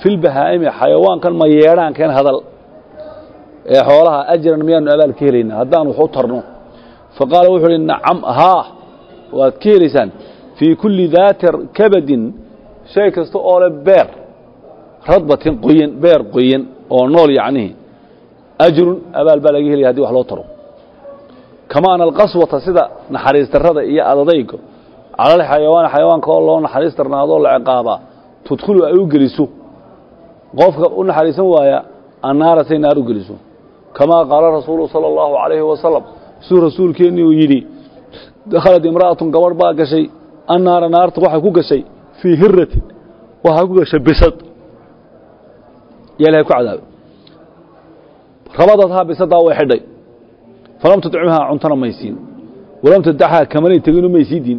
fi lbahaa'imi xayawaankan ma yeedhaankeen hadal. Ee xoolaha ajaran miyaanu abaal ka helaynaa haddaan wax u tarno. Faqaala wuxuu uhi nacam haa waad ka helaysaan. Fii kulli daati kabadin shay kasta oo le beer radbatin qoyan beer qoyan oo nool yacnihi ajrun abaal baa laga helaya haddi wax loo taro. Kama ana alqaswata sida naxariistarrada iyo adadayga calal xayawaan xayawaanka oo loo naxariis tarnaadoo la ciqaabaa tudkhulu ay u geliso qofka u naxariisan waaya annaara say naar u geliso. Kamaa qaala rasuulu sala allahu calayhi wasalam suu rasuulkeennii uu yidhi dakhalad imra'atun gabadh baa gashay annaara naarta waxay ku gashay fii hiratin waxay ku gashay bisad. Yaa ilahay ku cadaabay rabadadhaa bisadaa way xidhay. Falam tudcimhaa cuntana maysiin walam tadaxhaa kamanay teginu maysiidin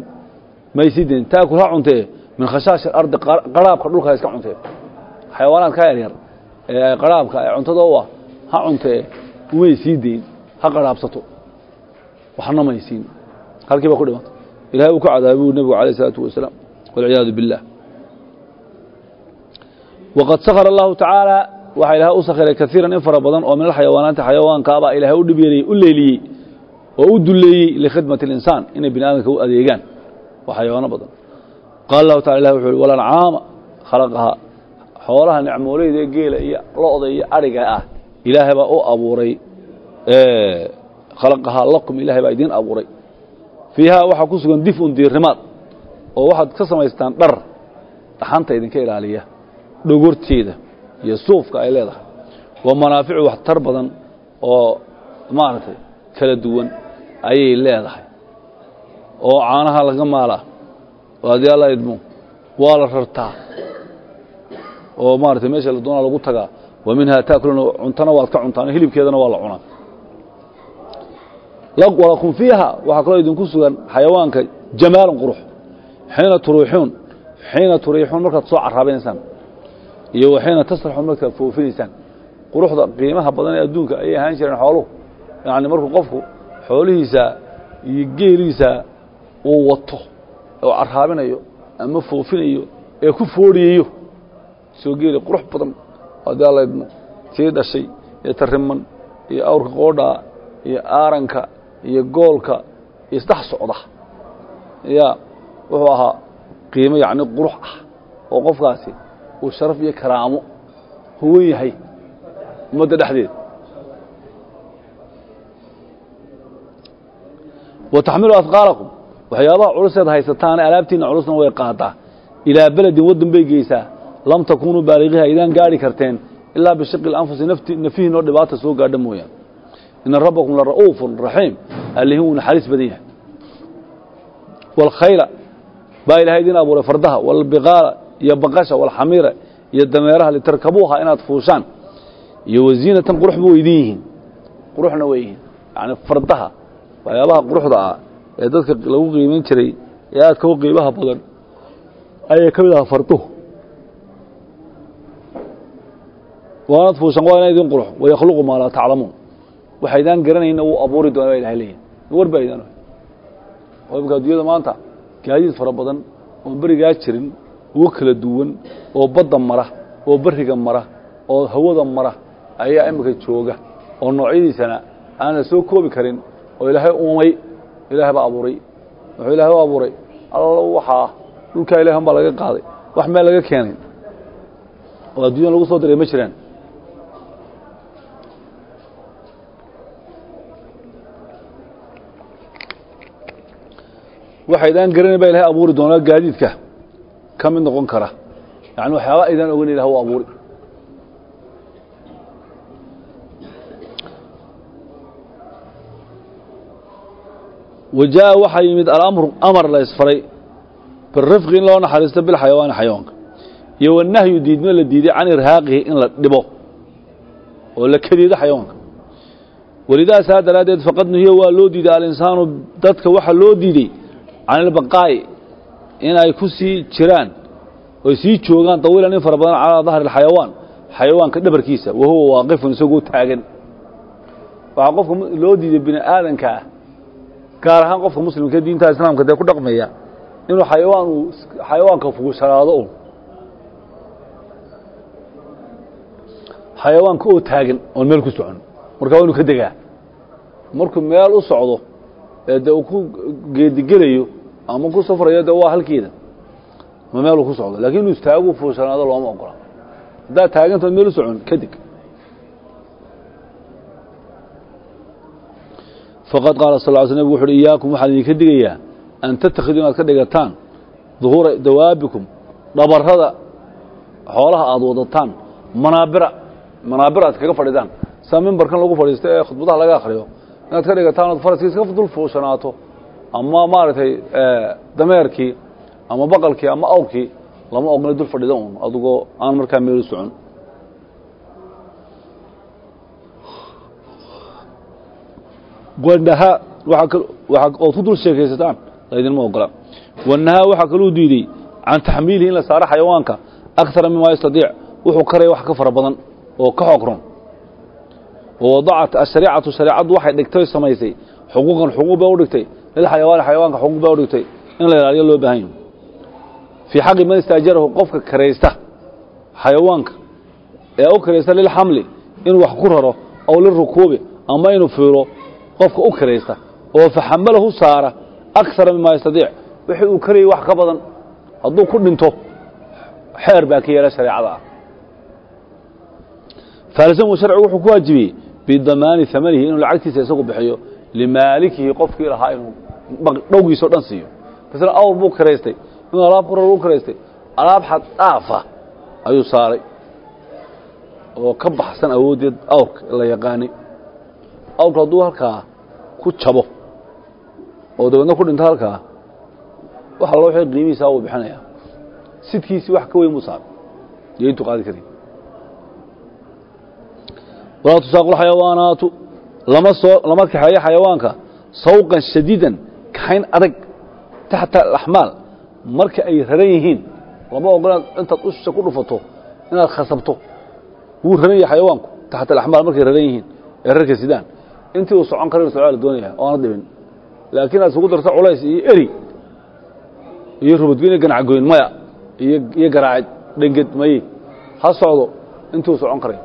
maysiidin taakul ha cuntee min khashaashi ardi qaraabka dhulka iska cuntee xayawaanaadka yaryar ee qaraabka ee cuntada u ah ha cuntee umay sii deyn ha qaraabsato. Waxna maysiin halkii ba ku dhimata ilahay uu ku cadaabay nebigu alayh isalaatu wasalaam. Walciyaadu biاllah waqad sakara allahu tacaala waxaa ilahay u sakhiray kaiiran in fara badan oo min alxayawaanaati xayawaankaabaa ilaahay u dhibyeeleyey u leeliyey oo u duleeyey likhidmati اlinsaan inay bini aadamka u adeegaan. Waa xayawaano badan. Qaala allahu tacala ilah wuxu uhi walancaama khalaqahaa xoolaha nicmooleyda ee geela iyo lo'da iyo adhiga ah ilaahay baa u abuuray khalaqahaa lakum ilahay baa idiin abuuray. Fiihaa waxaa ku sugan difun diirimaad oo waxaad ka samaystaan dhar dhaxanta idinka ilaaliya dhogorteeda iyo suufka ay leedahay. Waa manaaficu waxtar badan oo maaragtay kala duwan ayay leedahay. Oo caanaha laga maalaa alla idmo waa la rartaa oo maaragtay meesha la doonaa lagu tagaa wa minhaa taakuluna cuntana waad ka cuntaan hilibkeedana waa la cunaa. Walakum fiiha waxaa kaloo idinku sugan xayawaanka jamaalun qurux. Xiina turuuxuun xiina turiixuun markaad soo caraabaysaan iyo wa tasraxuun markaad foofinaysaan. Quruxda qiimaha badan ee adduunka ayay ahaan jireen xooluhu yacni markuu qofku xoolihiisa iyo geeliisa uu wato oo caraabinayo ama foofinayo ee ku foodhiyayo soo geeli qurux badan idmo tii dhashay iyo tariman iyo awrka qoodhaa iyo aaranka iyo goolka iyo isdhex socda. Ya wuxuu ahaa qiimo yacni qurux ah oo qofkaasi uu sharaf iyo karaamo huwan yahay ummadda dhexdeeda wa taxmilu afqaalakum waxyaabaha culuseed haysataana alaabtiina culusna way qaadaa ilaa beledin waddan bay geysaa lam takunuu baaligiha aydaan gaari karteen ilaa bishiqi اlanfusi nafihinoo dhibaata soo gaadha mooyaan ina rabbakum la ra'uufun raxiim allihin wuu naxariis badan yahay wاlkhayla baa ilahay idin abuuray fardaha wاlbiqaala iyo baqasha wاlxamiira iyo dameeraha litarkabuuha inaad fuushaan iyo waziinatan qurux ba idin yihiin quruxna way yihiin yani fardaha waxyaabaha quruxda ah ee dadka lagu qiimayn jiray ee aadka u qiimaha badan ayay ka mid aha farduhu Waanad fuushan waana idin qurux wayakhluqu maa laa taclamuun waxaydaan garanayna wuu abuuri doona baa ilahay leeyahy war baa idaan maanta gaadiid fara badan oon berigaa jirin ugu kala duwan oo badda mara oo beriga mara oo hawada mara ayaa imika jooga oo noocyadiisana aan soo koobi karin oo ilaahay uumay ilaahay baa abuuray wuxuu ilaahay u abuuray alla waxaa dhulkaa ilahay baa laga qaaday wax meel laga keenay oo adduunyada lagu soo diray ma jiraan waxaydaan garanay baa ilahay abuuri doonaa gaadiidka. Ka mid noqon kara. Yani waxyaaba aydaan ogan ilah u abuuri. Wa jaa waxaa yimid alamru amar la isfaray. Birifqi in loo naxariisto bilxayawaani xayawaanka. Iyo wanahyu diidmo la diiday can irhaaqihi in la dhibo. Oo la kediido xayawaanka. Walidaasaa daraaddeed faqad nuhiya waa loo diiday alinsaanu dadka waxaa loo diiday can ilbaqaa'i in ay jiraan oy sii joogaan tawiilan in fara badan calaa dahri alxayawaan xayawaanka dhabarkiisa wa waaqifun isagoo taagan waxaa qofka loo diiday bini aadanka gaar ahaan qofka muslimka diinta islaamka dee ku dhaqmaya inuu xayawaan uu xayawaanka fugushanaado un xayawaanka oo taagan oon meel ku socon markaa waa inu ka degaa markuu meel u socdo ee dee uu ku geedigelayo ama ku safrayo dee waa halkeeda ma meel uu ku socdo. Lakin inuu istaagu fuushanaado looma ogola. Haddaad taagantaod meel u socon ka deg. Faqad qaala sal ly sl nabgu wuxu uhi iyaakum waxaan idinka digayaa an tattakhiduu inaad ka dhigataan duhuura dawaabikum dhabarrada xoolaha aada wadataan manaabira manaabir aad kaga fadhidaan. Saa mimbarkan lagu fadhiisto ee khudbadaha laga akriyo inaad ka dhigataan ood faraskii iska dul fuushanaato ama maaragtay dameerkii ama baqalkii ama awrkii lama ogna dul fadhida un adigoo aan markaa meel u socon wanahaa waaa ood ku dul sheekaysataan laydinma ogola. Wanahaa waxaa kaluu diiday can taxmiilihi in la saaro xayawaanka akara mima yastadiic wuxuu karaya wax ka fara badan oo ka xoogron wawadacat ashariicatu shareecaddu waxay dhigtay samaysay. Xuquuqan xuquuq bay u dhigtay lilxayawaani xayawaanka xuquuq bay u dhigtay in la ilaaliyo loo baahan yaho fii xaqi man istaajarahu qofka karaysta xayawaanka ee u karaysta lilxamli inuu wax ku raro aw lirukuubi ama inuu fiiro qofka u karaysta oo faxamalahu saara akara mima yastadiic. Wixii uu karayay wax ka badan hadduu ku dhinto xeer baa ka yeela shareecada ah. Faalzamu sharcigu wuxuu ku waajibiyey bidamaani amanihi inuu lacagtiisa isagu bixiyo limaalikihi qofkii lahaa inuu dhowgiisao dhan siiyo. Masala awr buu karaystay. Inuu alaab ku rar u karaystay. Alaab xad ayuu saaray. Oo ka baxsan awooddeed awrka la yaqaanay. Awrka hadduu halkaa ku jabo oo dabeedna ku dhinto halkaa wax allo wixii qiimihiisa uu bixinayaa sidkiisii wax ka weyn buu saaray. Intuu qaadi karay walaa tusaaqu lxayawaanaatu lama soo lama kaxeeyo xayawaanka. Sawqan shadiidan kaxayn adag taxta alaxmaal marka ay raran yihiin lama ogolaad intaad usha ku dhufato inaad khasabto. Wuu raran yahay xayawaanku taxta alaxmaal markay raran yihiin ee rarka sidaan. Intii uu socon kara inu la doonaya oona dhibin. Laakiin aad isugu darto culays iyo eri iyo rubadgoyn iyo ganacgoyn maya iyo garaacid dhenged maye ha socdo intii uu socon karay.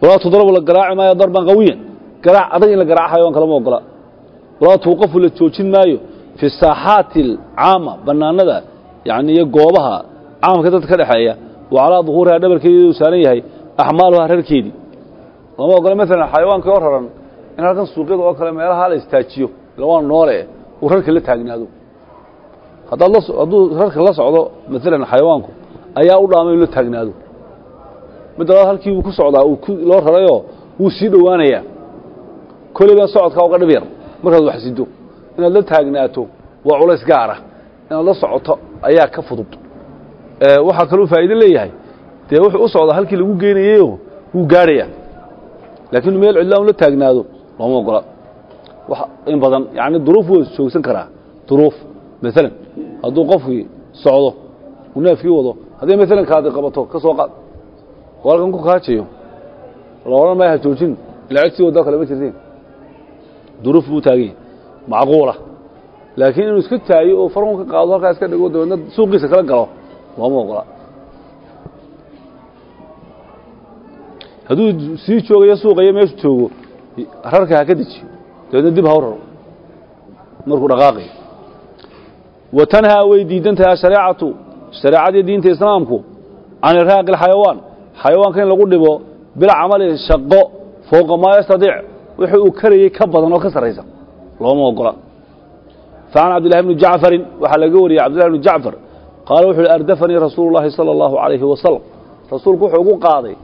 Walaa tudrabu la garaaci darban qawiyan garaac adag in la garaaco xayawanka lama ogola. Walaa tuuqafu la joojin maayo fi saaxaati alcaama banaanada yani iyo goobaha caamka dadka ka dhexeeya. Wa calaa duhuuriha dhabarkeedi uu saaran yahay axmaaluhaa rarkeedii lama ogola maalan xayawaankii oo raran in halkan suuqyada oo kale meelaha la istaajiyo ila noole uu rarka la taagnaado. Hadduu rarka la socdo maalan xayawaanku ayaa u dhaamay inu la taagnaado. Mid labaad halkii buu ku socdaa loo rarayoo wuu sii dhowaanayaa koleyban socodkaa uga dhib yar markaad wax sido inaad la taagnaato waa culays gaara inaad la socoto ayaa ka fudud. Waxaa kaluu faa'iide leeyahay. Dee wuxuu u socdaa halkii lagu geynayeyo wuu gaadhayaa. Laakiin meel cidlaan ula taagnaado looma ogola. In badan yani duruuf wuu joogsan karaa. Duruuf maalan hadduu qofkii socdo uu neefkii wado haddii maalan kaadi qabato ka soo qaad. Oo halkan ku kaajayo la odhan maya ha joojin ilaa cid sii waddaa kale ma jirteen duruuf buu taaganya macquula. Laakiin inuu iska taayo oo farun ka qaado halkaa iska dhigo dabeedna suuqiisa kala galo. Looma ogola hadduu sii joogayo suuqayo meeshu joogo rarka ha ka dejiyo dabeedna dib ha u raro. Markuu dhaqaaqayo wa tanhaa way diidan tahay ashareecatu shareecadii diinta islaamku can iraaqi alxayawaan xayawaanka in lagu dhibo bilcamali shaqo fowqa maa yastadiic wixii uu karayey ka badan oo ka sarraysa. Looma ogola. Facan cabdillahi bni jacfarin waxaa laga wariyey cabdillahi bni jacfar qaala wuxu uhi ardafanii rasuulu llahi sala allahu calayhi wasalam rasuulku wuxuu ugu qaaday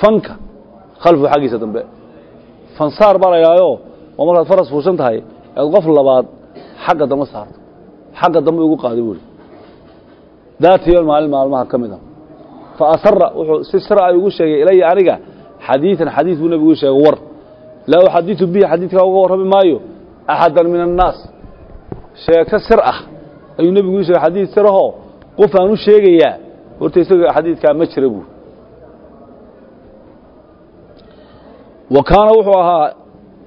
fanka khalfu xaggiisa dambe. Fansaar baa la idhaahyo waa markaad faras fuushan tahay ead qof labaad xagga dambe saarto. Xagga dambe ugu qaaday buuhi daatiyo maalin maalmaha ka mid a fa asara wuxuu si sira ay ugu sheegay ilaya aniga xadiidan xadiid buu nebigu sheegay war laa uxadiثu bihi xadiidkaa uga warrami maayo axada min annaas sheeko sir ah ayuu nebigu ii sheegay xadiid sir ahoo qof aan u sheegayaa horta isaga xadiidkaa ma jira buuri wa kaana wuxuu ahaa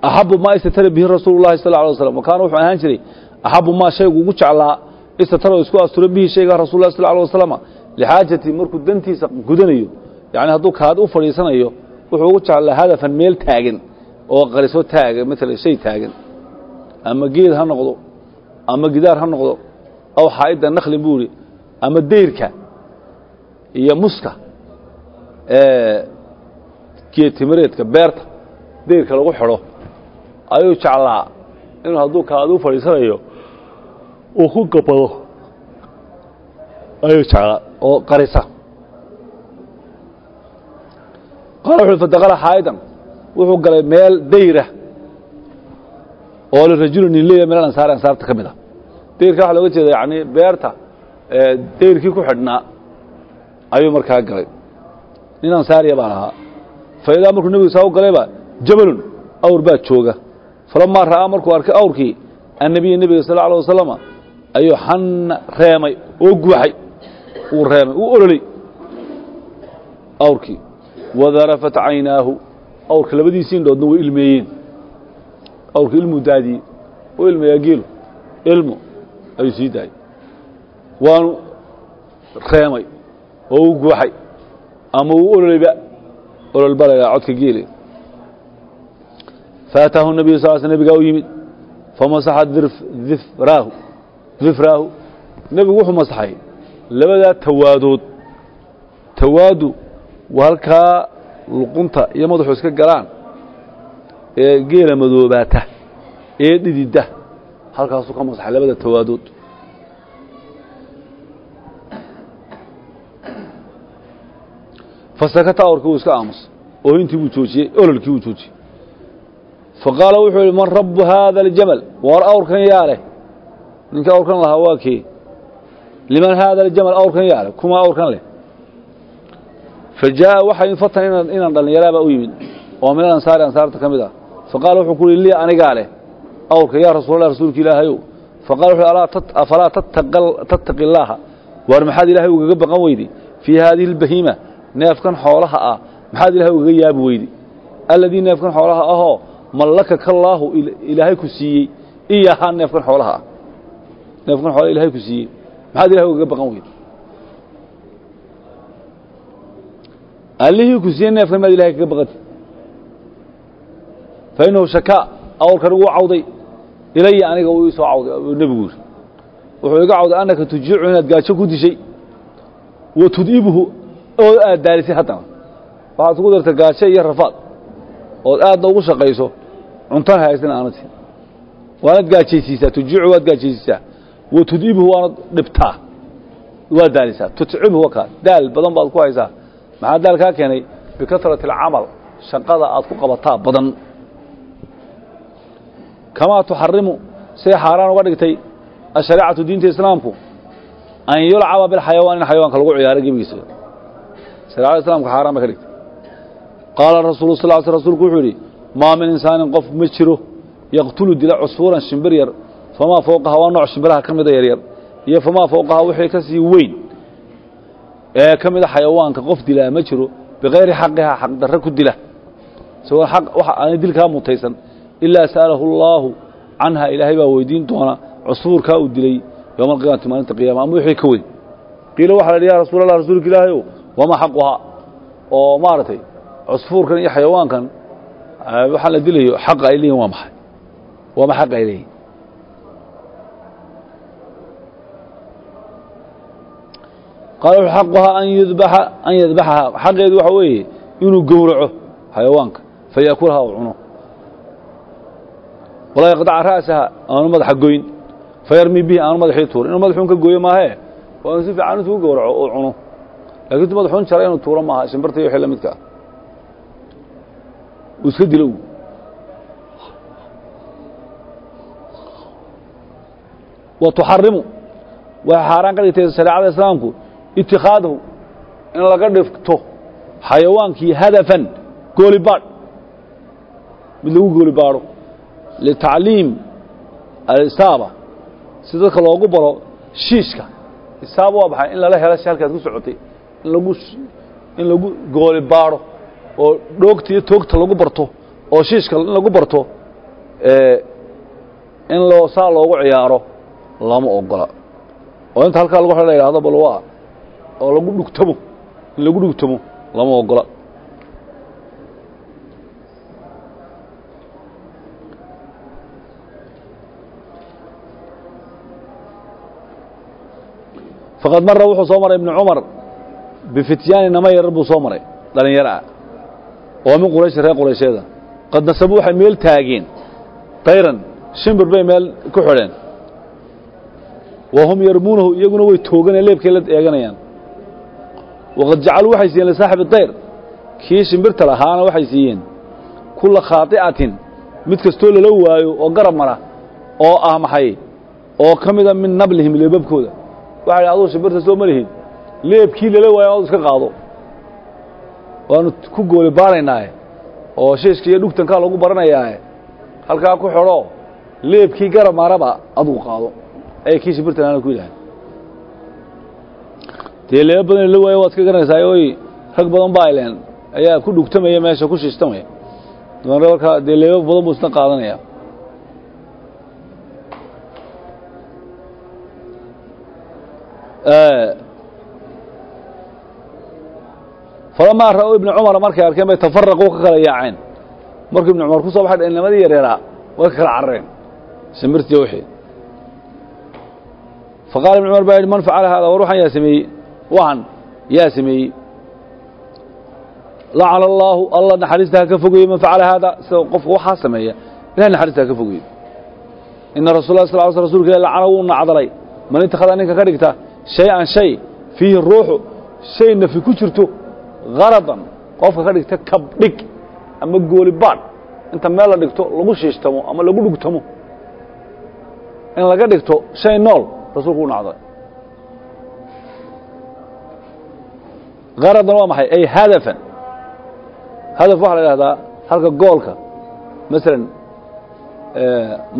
axabu maa istatara bihi rasuulu llahi sal alay waslam wa kaana wuxuu ahaan jiray axabu maa shaygu ugu jeclaa istatara isku astura bihi shaygaa rasul lah sal alay wasalama lixaajati markuu dantiisa gudanayo yacni hadduu kaad u fadhiisanayo wuxuu ugu jeclaa hadafan meel taagan oo qariso taaga maalan shay taagan ama geed ha noqdo ama gidaar ha noqdo aw xaa'ida nakhlin buu ihi ama dayrka iyo muska geed timireedka beerta dayrka lagu xidho ayuu jeclaa inuu hadduu kaad u fadhiisanayo uu ku gabado ayuu jeclaa oo qarisa. Qaala wuxu fadakala xaa'idan wuxuu galay meel dayra oo lirajuli nin leeya meel ansaari ansaarta ka mid ah. Dayrka waxa looga jeeda yani beerta dayrkii ku xidhnaa ayuu markaa galay. Nin ansaariya baan ahaa fa markuu nebigu saa u galayba jabalun awr baa jooga. Falamaa ra'aa markuu arkay awrkii annabiya nebiga sal alه alay wasalama ayuu xanna reemay oo guuxay uu reemay uu ololey awrkii. Wadarafat caynaahu awrka labadiisii indhoodna way ilmeeyeen. Awrka ilmuu daadiyey u ilmeeyaa geelu. Ilmo ayuu sii daayey waanu reemay oo u guuxay ama uu ololeyba olol ba laydhaha codka geele. Faataahu nabiyu sal sl nebigaa u yimid famasaxa difraahu difraahu nebigu wuxuu masaxay labadaa tawaadood. Tawaadu waa halkaa luqunta iyo madaxu iska galaan ee geela madoobaata ee dhididda halkaasuu ka masaxay labada tawaadood fasakata awrkii wuu iska aamusay oohintii buu joojiyey ololkii buu joojiyey. Faqaala wuxuu yihi man rabu haada aljamal? War awrkan yaa leh ninka awrkan lahaa waa kee? Liman haada aljamal awrkan yaa leh kuma awrkan leh fa jaaءa waxa fatan inaan dhallinyaraabaa u yimid oo min alansaari ansaarta ka mid ah faqala wuxuu ku uhi lii anigaa leh awrka yaa rasuulallah rasuulka ilaahayow faqala wuxu afalaa tattaqi illaaha waar maxaad ilaahay ugaga baqan weyday fii haadihi اlbahiima neefkan xoolaha ah maxaad ilahay ugaga yaabi weyday alladii neefkan xoolaha ahoo mallakaka allaahu ilaahay ku siiyey iyahaa neefkan xoolaha ah neefkan xoolaha ilahay ku siiyey maxaad ilahay ugaga baqan weyday allihii ku siiyey neefkan maad ilahay kaga baqantay fa innahu shakaa awrkan wuu cawday ilaya aniga wuu ii soo cawday nebigu yidhi wuxuu iga cawday annaka tujiicu inaad gaajo ku dishay wa tud'ibuhu oo aad daalisay haddana. Waxaad isku darta gaajo iyo rafaad ood aadna ugu shaqayso cuntana haysan aanad siin. Waanad gaajaysiisaa tujiicu waad gaajaysiisaa wa tud'ibuhu waanad dhibtaa waad daalisaa tutcibhu wakaa daal badan baad ku haysaa maxaa daal kaa keenay? Bikatrati alcamal shaqada aad ku qabataa badan. Kamaa tuxarimu say xaaraan uga dhigtay ashareecatu diinta islaamku an yulcaba bilxayawaan in xayawaanka lagu ciyaaro gebigiisa. Shareecada islamka xaaraan bay ka dhigtay. Qaala rasuulu sal sl rsulku wuxuu yidhi maa min insaanin qof ma jiro yaqtulu dila cusfuuran shimbir yar famaa fowqaha waa nooc shimbiraha ka mida yaryar iyo famaa fowqaha wixii ka sii weyn ee ka mida xayawaanka qof dilaa ma jiro bikayri xaqihaa xaq darre ku dila. Isagoo waxa aanay dilkaa mutaysan. Ilaa sa'alahu allaahu canha ilaahay baa weydiin doona cusfuurkaa uu dilay yowma alqiyaamati maalinta qiyama ama wixii ka weyn. Qiila waxa la yidhi ya rasuul allah rasuulka ilaahayow wama xaquhaa? Oo maaragtay cusfuurkan iyo xayawaankan waxaa la dilayo xaqa ay leeyihiin waa maxay? Waama xaqa ay leeyihiin qaala xaquhaa an yudbaxa an yadbaxahaa xaqeedu waxa weeye inuu gowraco xayawaanka fayaakulaha u cuno walaa yaqdaca ra'saha aanu madaxa goyn fayarmi bihi aanu madaxii tuurin inuu madaxuun ka gooyo maahee waa si fiican intuu gowraco uu cuno laakiin tu madaxuun jara inuu tuuro maaha shimbarta iyo wixii la midka uu iska dilo wa tuxarimu waxay xaaraan ka dhigtay shareecada islaamku itikaadahu in laga dhigto xayawaankii hadafan goolibaadh mid lagu gooli baadho. Litacliim alisaaba. Si dadka loogu baro shiishka. Isaaba waa maxay? In lala helo si halkaad ku socotay. In lagu in lagu gooli baadho. Oo dhoogta iyo toogta lagu barto. Oo shiishka in lagu barto. In loo saa loogu ciyaaro lama ogola. Oo inta halkaa lagu la yidhahdo bal waa oo lagu dhugtamo in lagu dhugtamo lama ogola. Faqad mara wuxuu soo maray ibnu cumar bifityaani nama yarar buu soo maray dhalinyaro ah oo min quraysh reer quraysheeda qad nasabuu waxay meel taageen tayran shimbir bay meel ku xidheen. Wa hum yarmuunahu iyaguna way tooganee leebkay la eeganayaan waqad jacaluu waxay siiyeen lisaaxibi tayr kii shimbirta lahaana waxay siiyeen kulla khaati'atin mid kastoo lala waayo oo garab mara oo ah maxay oo ka mida min nablihim leebabkooda waxa yidhi aduu shimbirta soo ma lihid leebkii lala waayo adu iska qaado waanu ku gooli baaraynaaye oo shiishka iyo dhugtankaa lagu baranayaaye halkaa ku xidho leebkii garab maraba aduu qaado ayay kii shimbirta lahaana ku yidhahay dee badan la waayo waad ka garanaysaa oy rag badan baa ileen. Ayaa ku dhugtamaya meesha ku shiishtamaya markaa dee leeba badan buu isna qaadanaya falamaa ra'uu ibna cumara markay arkeen bay tafaraquu ka kala yaaceen. Markuu ibnu cumar ku baxay nimadii yareeraa way ka kala carareen. Shimbirtiiyo wixii. Faqala ibn cumar baa yidhi man facala haada war waxaan yaa sameeyey waxan yaa sameeyey lacana allaahu alla naxariista ha ka fogeeye man facala haada sida qofka waxaa sameeya ilahay naxariista ha ka fogeeye ina rasul lah sal sl rsulka ilah lacana wuu nacdalay. Man intakhada ninka ka dhigta shay-an shay fiihi ruuxu shay nafi ku jirto haradan qofka ka dhigta kabdhig ama goolibaadh inta meel la dhigto lagu shiishtamo ama lagu dhugtamo. In laga dhigto shay nool rasuulku u nacdalay haradan waa maxay? Ay hadafan. Hadaf waxaa la idhahdaa halka goolka. Masalan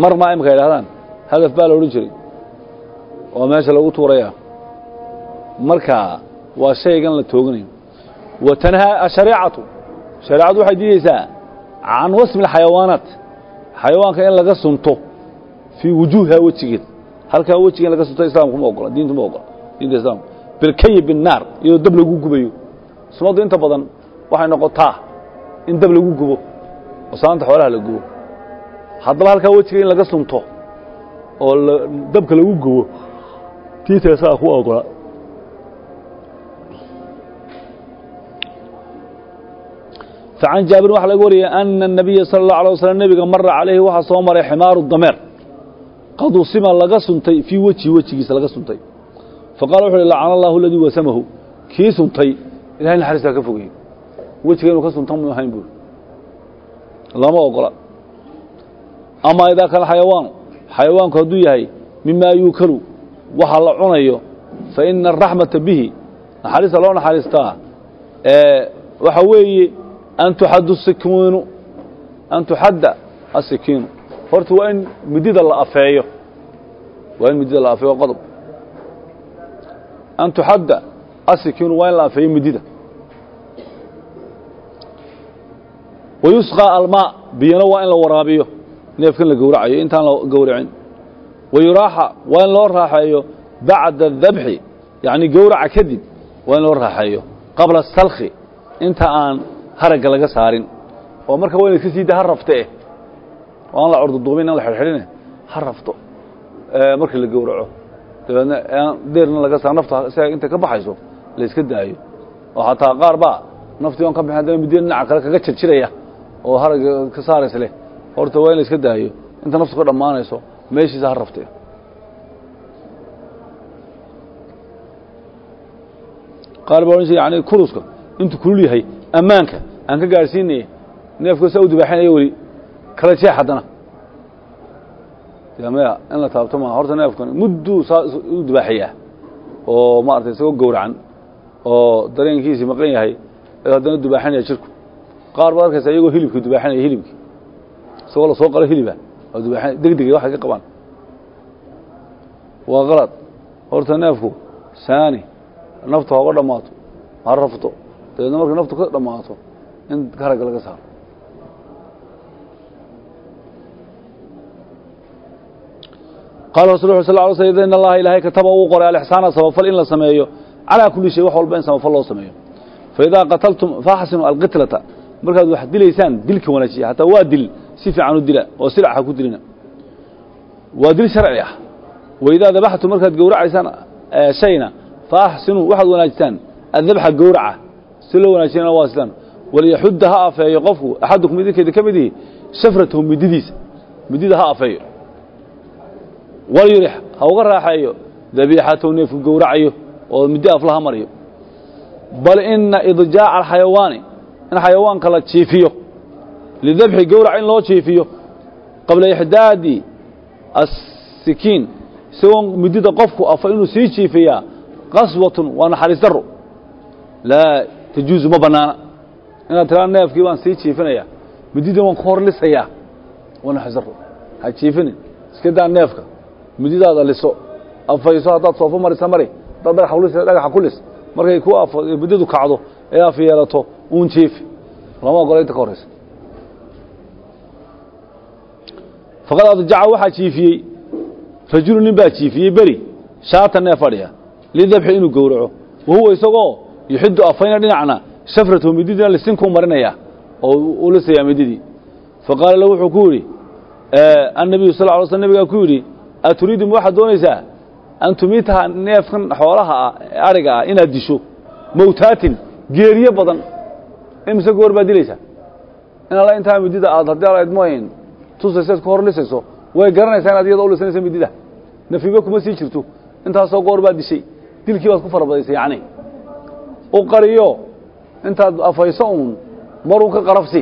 mar maa imika yidhahdaan hadaf baa la odhan jiray. Oo meesha lagu tuuraya marka waa shaygan la tooganayo. Wa tanhaa ashareecatu shareecadu waxay diideysaa can wasmi اxayawaanaat xayawaanka in laga sunto fii wujuuhiha wejigeed. Halkaa wejiga in laga sunto islaamku ma ogola diintu ma ogola. Diinta islaamku bilkayi binnaar iyadoo dab lagu gubayo sunnaddu inta badan waxay noqotaa in dab lagu gubo oo saanta xoolaha la gubo haddaba halkaa wejiga in laga sunto oo dabka lagu gubo diinta islaamku ma ogola فعن jaaبir waxa laga wariyay أنa النabiya salى الlaه عليه waسلم nebiga mara calayhi waxaa soo maray ximaaru dameer qadusima laga suntay fii wejihi wejigiisa laga suntay faqala wuxu uhi lacana allahu aladii wasamahu. Kii suntay ilahay naxariistaa ka fogeyey wejiga inuu ka suntan mu ahayn buuri lama ogola. Ama idaa kana xayawaanu xayawaanku hadduu yahay mimaa yuukalu waxa la cunayo faina الraxmata bihi naxariista loo naxariistaa waxa weeye an tuxaddu sikiinu an tuxadda asikiinu horta waa in midida la afeeyo. Waa in midida la afeeyo qodob an tuxadda asikiinu waa in la afeeyo midida wa yusqaa almaa biyana waa in la waraabiyo neefkan la gowracayo intaan la gowracin wa yuraaxa waa in loo raaxeeyo bacda adabxi yacni gowraca kadib waa in loo raaxeeyo qabla salkhi inta aan haragga laga saarin oo marka waa in iska sii da ha rafte eh oo aan la ha rafto markii la gowraco dabeedna deerna laga saar nafta ay intay ka baxayso la iska daayo. Oo xataa qaar baa naftii oon ka bixin haddana midya dhinaca kale kaga jirjiraya oo haragga ka saaraysa leh horta waa in la iska daayo. Inta naftu ka dhammaanayso meeshiisa ha rafte qaar baa jira yani kuruska intuu kulul yahay ammaanka aan ka gaadhsiinaya neefka saa u dibaaxinaya weli kala jeex haddana ya maya in la taabto maa horta neefkan mudduu saa u dibaaxayaa oo maaragtay isagoo gowracan. Oo dareenkiisii maqan yahay. Haddana dubaaxinaya jirku. Qaar baad arkaysa iyagoo hilibka dubaaxinaya hilibkii. Isagoo la soo qalo hiliba oo dubaaxinaya deg degay waxay ka qabaan waa qalad horta neefku saani naftu haba dhammaato. Ha rafto. Dabeedna markay naftu ka dhammaato in haragga laga saaro qaala rasul ll sl ly sl in allaha ilaahay kataba uu qoray alixsaana samafal in la sameeyo calaa kulli shay wax walba in samafal loo sameeyo faidaa qataltum faaxsinu alqitlata markaad wax dilaysaan dilka wanaajiya hataa waa dil si fiican u dila oo silac ha ku dilina waa dil sharci ah waidaa dabaxtum markaad gowracaysaan shayna faaxsinuu waxaad wanaajisaan addabxa gowraca si loo wanaajinana waa sidaan waliyaxudda ha afeeyo qofku axadukum idinkeeda ka mid ihi shafratahu mididiisa midida ha afeeyo walyurix ha uga raaxeeyo dabiixatahu neefku gowracayo oo middi afla ha mariyo. Bal ina idjaaca alxayawaani in xayawaanka la jiifiyo lidabxi gowrac in loo jiifiyo qabla ixdaadi asikiin isagoo midida qofku afa inuu sii jiifiyaa qaswatun waa naxariis daro laa tajuusu ma bannaana. Inaad tiraa neefkii baan sii jiifinaya midida waan ku hor lisayaa waa naxariis daro ha jiifinin iska daa neefka mididaada liso afayso haddaad soofo marisa mari haddaad dhagax ulis dhagaxa ku lis markay ku mididu kacdo ee af yeelato uun jiifi lama ogola inta ka horraysa faqad adjaca waxaa jiifiyey rajulu nin baa jiifiyey beri shaata neef fadhiya lidabxi inuu gowraco wahuwa isagoo yuxidu afayna dhinacna shafratahu mididina lisinkuu marinaya oo u lisayaa mididii faqaala lahu wuxuu ku yidhi annabiyu sal ly sl nabigaa ku yidhi aturiidu ma waxaad doonaysaa? Neefkan xoolaha ah ariga ah inaad disho. Mawtaatin geeriyo badan. Imise goor baad dilaysaa? In alla intaa midida aad haddii ala idmoyn tusayseed ku lisayso way garanaysaa inaad iyada u lisanaysa midida nafiba kuma sii jirto. Intaasoo goor baad dishay. Dilkii baad ku farabadaysay yacni. U qariyo. Intaad afayso uun marun ka qarafsi.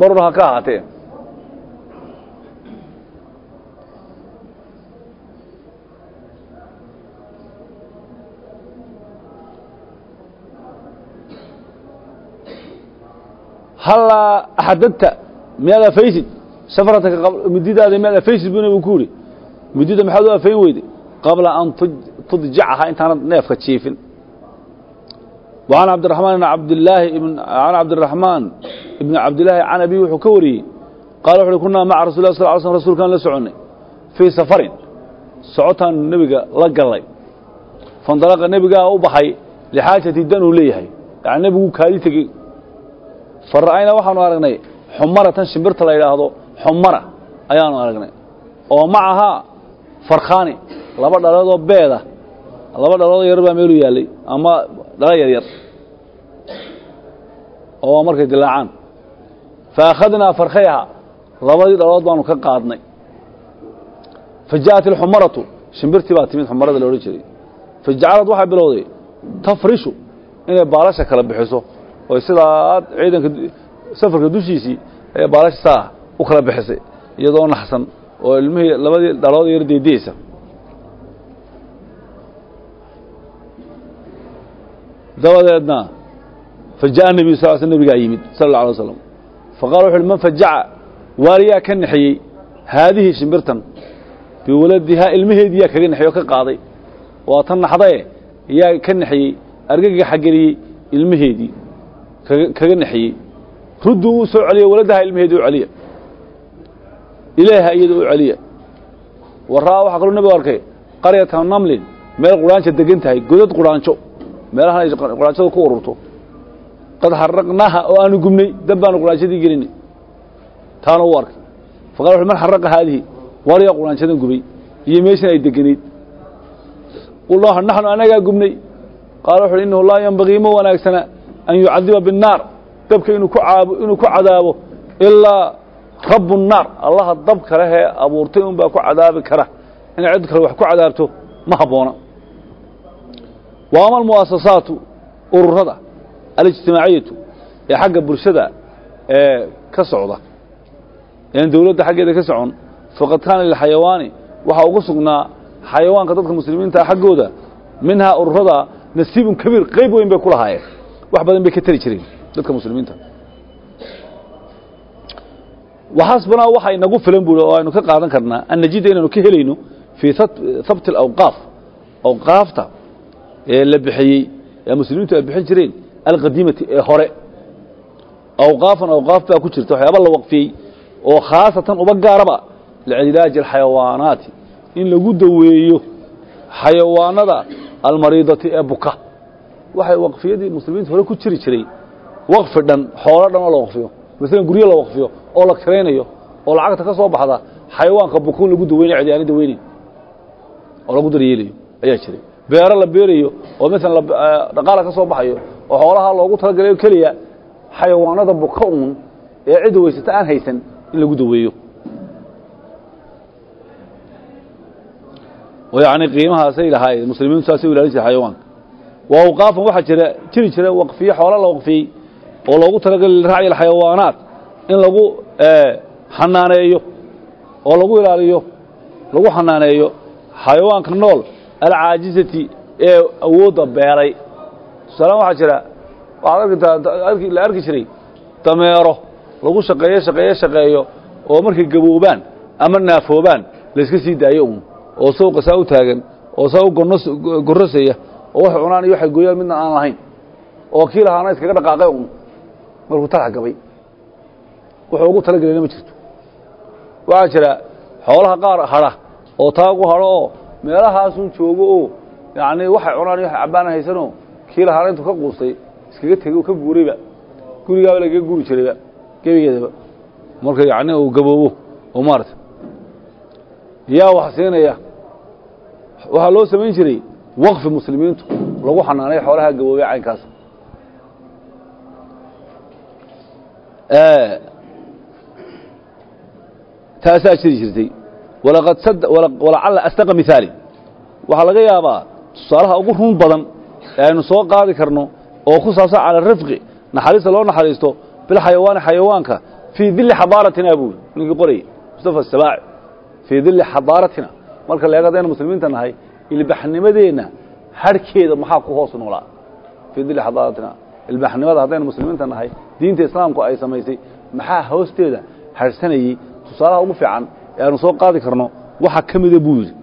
Marun ha ka ahaatee hallaa axadadta miyaad afaysid safarataka mididaada miyaad afaysid buu nabigu ku yidhi midida maxaad u afayn weyday qabla an tudjacaha intaanad neefka jiifin وعن عبد الرحمن بن عبد الله بن عن عبد الرحمن بن عبد الله عن أبيه وحو كوري قال وحو كنا مع رسول الله صلى الله عليه وسلم رسول كان لسعني في سفر سعوتان النبي لقلي فانطلق النبي أبحي لحاجة الدنو ليهي يعني النبي كالي fara'ayna waxaanu aragnay xumaratan shimbirta la yidhaahdo xumara ayaanu aragnay. Oo macahaa farkhaani laba dhaloodoo beeda ah, laba dhaloodoo yar baa meelu yaallay ama dhalo yaryar oo markay dilaacaan fa akhadnaa farkhayha labadii dhalood baanu ka qaadnay. Fa ja'at alxumaratu shimbirtii baa timid xumarada la odhan jiray. Fa jacalad waxaa bilowday tafrishu inay baalasha kala bixiso oo sidaa ciidanka safarka dushiisii ee baalasha saa u kala bixisay iyadoo naxsan oo ilmihii labadii dhalood yar deydeysa dabadeedna faja'a nebiyu sal sl nebigaa yimid sala alla alay waslam faqala wuxu uhi man fajaca waaliyaa ka naxiyey haadihi shimbirtan biwaladihaa ilmaheediyaa kaga naxiy oo ka qaaday. Waa tan naxdae yaa ka naxiyey argagaxa geliyey ilmaheedii kaga naxiyey. Rudduu uu soo celiya waladaha ilmaheedii u celiya. Ilaaha iyada u celiya. Waraa waxaa kaloo nebigu arkay qaryata namlin meel quraanjo degan tahay godad quraanjo meelahan ay quraanjada ku ururto. Qad xaraqnaha oo aanu gubnay dab baanu quraanjadii gelinay. Taana u arkay. Faqal wuxu man xaraqa haadihi? Waryaa quraanjadan gubay. Iyo meeshan ay deganayd qulnaa naxnu anagaa gubnay. Qaala wuxu uhi innahu laa yanbagii ma wanaagsana an yucadiba binnaar dabka inuu ku cadaabo ilaa rabu nnaar allaha dab kalehee abuurtay un baa ku cadaabi kara inay cid kale wax ku cadaabto ma habboona wa ama almu'asasaatu ururada alijtimaaciyatu ee xagga bulshada ee ka socda een dowladda xaggeeda ka socon faqad kaana lilxayawaani waxaa ugu sugnaa xayawaanka dadka muslimiinta xaggooda minhaa ururada nasiibun kabiir qayb weyn bay ku lahaayeen wax badan bay ka tari jireen dadka muslimiinta. Waxaasbanaa waxa inagu filan buuri oo aynu ka qaadan karnaa an inaynu ka helayno fii habti alawqaaf. Awqaafta ee la bixiyey ee muslimiintu ay bixin jireen alqadiimati ee hore. Awqaafan awqaaf baa ku jirta waxyaaba la waqfiyey oo khaasatan uba gaaraba licilaaji alxayawaanaati in lagu daweeyo xayawaanada almariidati ee buka waxay waqfiyadii muslimiinta hore ku jiri jiray waqfi dhan xoolo dhan oo la waqfiyo. Masalan guryo la waqfiyo oo la kiraynayo oo lacagta ka soo baxda xayawaanka bukuun lagu daweynayo cidiyaani daweynayn oo lagu daryeelayo ayaa jiray. Beero la beerayo oo maalan dhaqaala ka soo baxayo oo xoolaha loogu talagalayo keliya xayawaanada buka uun ee cid weysata aan haysan in lagu daweeyo. Oo yacni qiimahaasay lahaayeen muslimiintu saasay u ilaalin jiray xayawaanka waa awqaafan waxaa jira jiri jira waqfiye xoola la waqfiyey oo loogu talagalay liracyi alxayawaanaat in lagu xanaaneeyo oo lagu ilaaliyo lagu xanaaneeyo xayawaanka nool alcaajizati ee awoodda beelay tusaalean waxaa jira waxaad la arki jiray dameero lagu shaqeeyo shaqeeyo shaqeeyo oo markay gaboobaan ama naafoobaan layska sii daayo uun oo sawqa saa u taagan oo saa u gorrosaya oo waxay cunaan iyo waxay gooyaan midna aan lahayn. Oo kii lahaana iskaga dhaqaaqay uun markuu talax gabay. Wuxuu ugu talagelayna ma jirto. Waxaa jira xoolaha qaar hadha oo taagu hadho oo meelahaasun joogo oo yacni waxay cunaan iyo waxay cabbaan haysanoo kii lahaana intuu ka quustay iskaga tegey oo ka guurayba. Gurigaaba lagaga guuri jirayba gebigeedaba. Marka yacni uu gaboobo oo maarata yaa wax siinaya waxaa loo samayn jiray waqfi muslimiintu lagu xanaanay xoolaha gaboobay caynkaas. Taasaa jiri jirtay. Walacalla asdaqa mihaali waxaa laga yaabaa tusaalaha ugu run badan ee aynu soo qaadi karno oo ku saabsan cala rifqi naxariista loo naxariisto bilxayawaani xayawaanka fii dilli xadaaratina buu ninkii qorayay mustafa sabaaci fii dilli xadaaratina. Marka leeg haddaynu muslimiinta nahay ilbaxnimadeenna harhkeeda maxaa ku hoos noolaa? Fii dilli xadaaratina ilbaxnimada haddaynu muslimiinta nahay diinta islaamku ay samaysay maxaa hoosteeda harhsanayey tusaalaha ugu fiican ee aanu soo qaadi karno waxa ka mida buu yidhi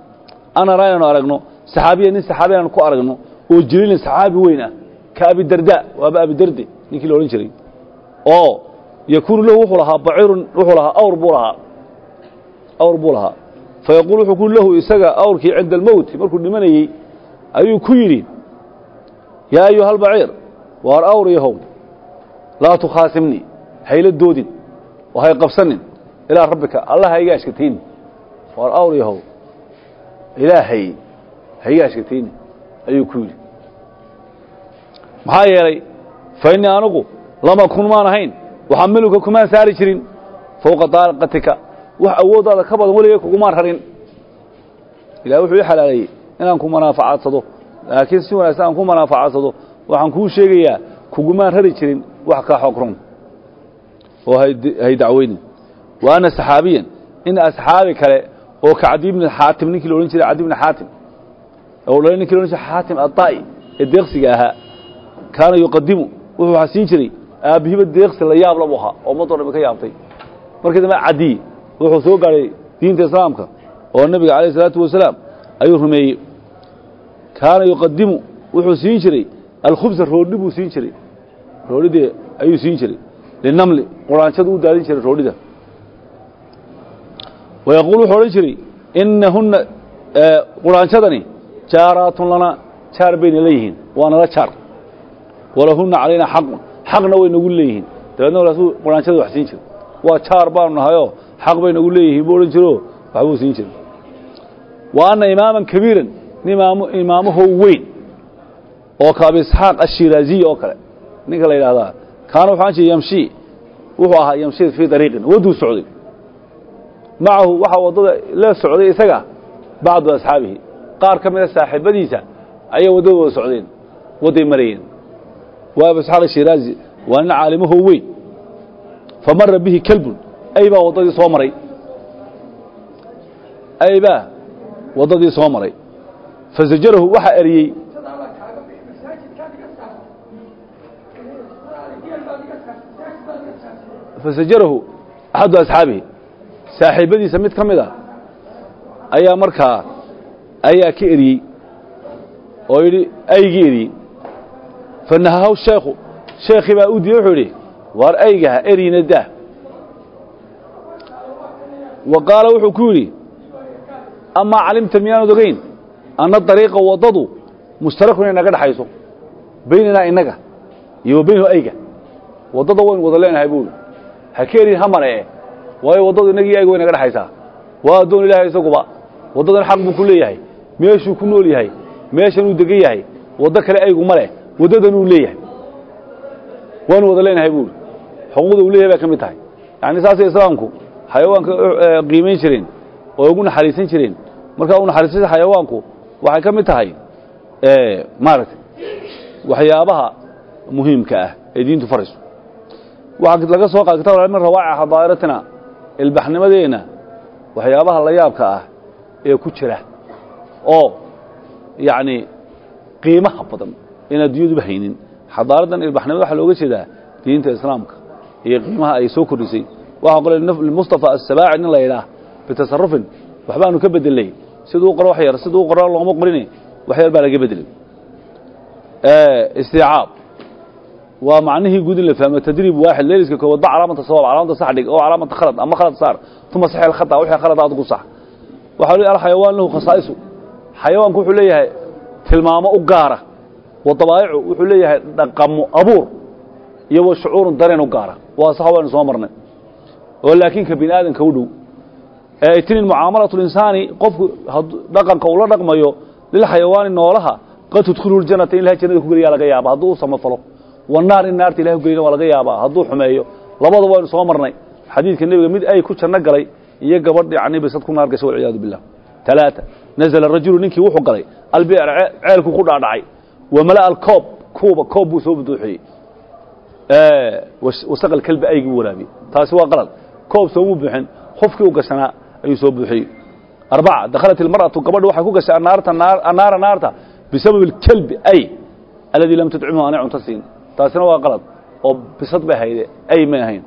anana inaynu aragno saxaabiya nin saxaabi inaynu ku aragno oo jiliilin saxaabi weyn ah ka abidarda waaba abidarde ninkii la odhan jiray. Oo yakuunu lahu wuxuu lahaa bacirun wuxuu lahaa awr buu lahaa. Awr buu lahaa fayaquul wuxuu ku lahu isaga awrkii cinda almowti markuu dhimanayey ayuu ku yidhi yaa ayuha albaciir waar awr yahow laa tukhaasimnii hayla doodin oo hay qabsanin ilaa rabbika allah ha iga ashkatayni waar awr yahow ilaahay ha iga ashkatayni ayuu ku yidhi maxaa yeelay fa innii anugu lama kun maan ahayn waxamiluka kumaan saari jirin fowqa daaqatika wax awooddaada ka badan weligay kugumaan rarin ilahi wuxuu ii xalaaleeyey inaan ku manaafacadsado laakiin si wanaagsan aan ku manaafacadsado waxaan kuu sheegayaa kugumaan rari jirin wax kaa xogrun oo hay dacweynin wa ana saxaabiyan in asxaabi kale oo ka cadi bni xaatim ninkii la odhan jiray cadi bni xaatim ninkii la odhan jiray xaatim adaa'i ee deeqsiga ahaa kaana yuqadimu wuxuu xasiin jiray aabbihiba deeqsi la yaab labu ahaa oo ummaddo dhan ba ka yaabtay. Markii dambe cadiy wuxuu soo gaadhay diinta islaamka oo nebiga calayh isalaatu wasalaam ayuu rumeeyey. Kaana yuqadimu wuxuu siin jiray alkhubsa roodhi buu siin jiray. Roodhidii ayuu siin jiray. Linamli quraanshadu u daadin jiray roodhida. Wayaquul wuxuu odhan jiray inahunna quraanshadani jaaraatun lana jaar bayna leeyihiin waa nala jaar. Walahunna calayna xaqun xaqna way nagu leeyihiin. Dabeedna walaasuu quraanshada wax siin jiray. Waa jaar baanu nahayoo xaq bay nagu leeyihiin buu odhan jiroo waxbuu siin jiray wa imaaman kabiiran nimaamo imaamahoo weyn oo ka abi isxaaq ashiraaziy oo kale ninka la yidhaahdaa kaana wuxuu jiray yamshi wuxuu ahaa yamshi fii dariiqin wadduu socday macahu waxaa waddada la socday isaga bacdu asxaabihi qaar ka mida saaxiibadiisa ayay waddada wada socdeen wadday marayeen waa abu isxaaq ashiraazi waa nin caalimahoo weyn fa mara bihi kelbun ay baa waddadii soo maray. Ay baa waddadii soo maray. Fasajarahu waxaa eriyey. Fasajarahu axadu asxaabihi. Saaxiibadiisa mid ka mid a ayaa markaa ayaa ka eriyey oo yidhi aygii eriyey. Fanahahaw sheekhu sheekhii baa u diiye wuxuu yidhi waar aygaha eryina daa wa qaala wuxuu ku yidhi amaa calimta miyaanad ogeyn anna dariiqa waddadu mushtarakun inaga dhexayso baynanaa innaga iyo wa baynahu ayga. Waddada waynu wada leenahay buui ha ka erin ha mare e waayo waddadu innagii ayga way naga dhexaysaa waa addoon ilaahay isaguba. Waddadan xaq buu ku leeyahay. Meeshuu ku nool yahay meeshanuu degan yahay. Waddo kale aygu ma leh waddadanuu leeyahay. Waanu wada leenahay buui xuquuqda uu leeyahay bay ka mid tahay. Yacni saasay islaamku xayawaanka qiimayn jireen oo ugu naxariisan jireen markaa u naxariisada xayawaanku waxay ka mid tahay maaragtay waxyaabaha muhiimka ah ee diintu farayso waxaa laga soo qaad kitab min rawaaci xadaa'iratina ilbaxnimadeenna waxyaabaha la yaabka ah ee ku jira oo yacni qiimaha badan in adduunyaduba haynin xadaaradan ilbaxnimada waxaa looga jeedaa diinta islaamka iyo qiimaha ay soo kordhisay waxaa qole mustafa asabaaci nin la yidhaah bitasarufin waxbaanu ka bedelay siduu qoro wax yar siduu qoro looma qorin wax yar baa laga bedelay istiicaab. Waa macnihii guud la fahmo tadriib waaxid leeliska koowaad ba calaamata sawaab calaamata sax dhig oo calaamata khalad ama khalad saar uma sax alkhata wixii khalad ku sax. Waxaa leeyahay alxayawaan lahu khasaa'isu. Xayawaanku wuxuu leeyahay tilmaamo u gaara wa wuxuu leeyahay dhaqamo abuur iyo wa shucuurun dareen u gaara. Waa sax waynu soo marnay oo laakiin ka bini aadamka u dhow. Ee itinin mucaamalatu linsaani qofku dhaqanka uu la dhaqmayo lilxayawaani noolaha qad tudkhiluhu ljanata in ilahay jannada ku geliyaa laga yaaba hadduu u samafalo wanaar in naarta ilahay ku gelina waa laga yaabaa. Hadduu xumeeyo labada waynu soo marnay. Xadiidka nebiga mid ay ku janno galay iyo gabadh yacni bisad ku naar gashay walciyaadu billah. Talaata nazala rajulu ninkii wuxuu galay albi'r ceelku ku dhaadhacay. Wamala'a alkoob kuuba koob buu soo buduuxiyey wasaqa alkalbi aygii waraabiyey. Taasi waa qalad koob soomuu buuxin qofkii u gashanaa ayuu soo buuxiyey. Arbaca dakhalat ilmar'atu gabadhu waxay ku gashay annaara naarta bisababi alkalbi ay aladii lam tudcimhu aanay cunto siin. Taasina waa qalad oo bisad bay hayde ay may ahayn.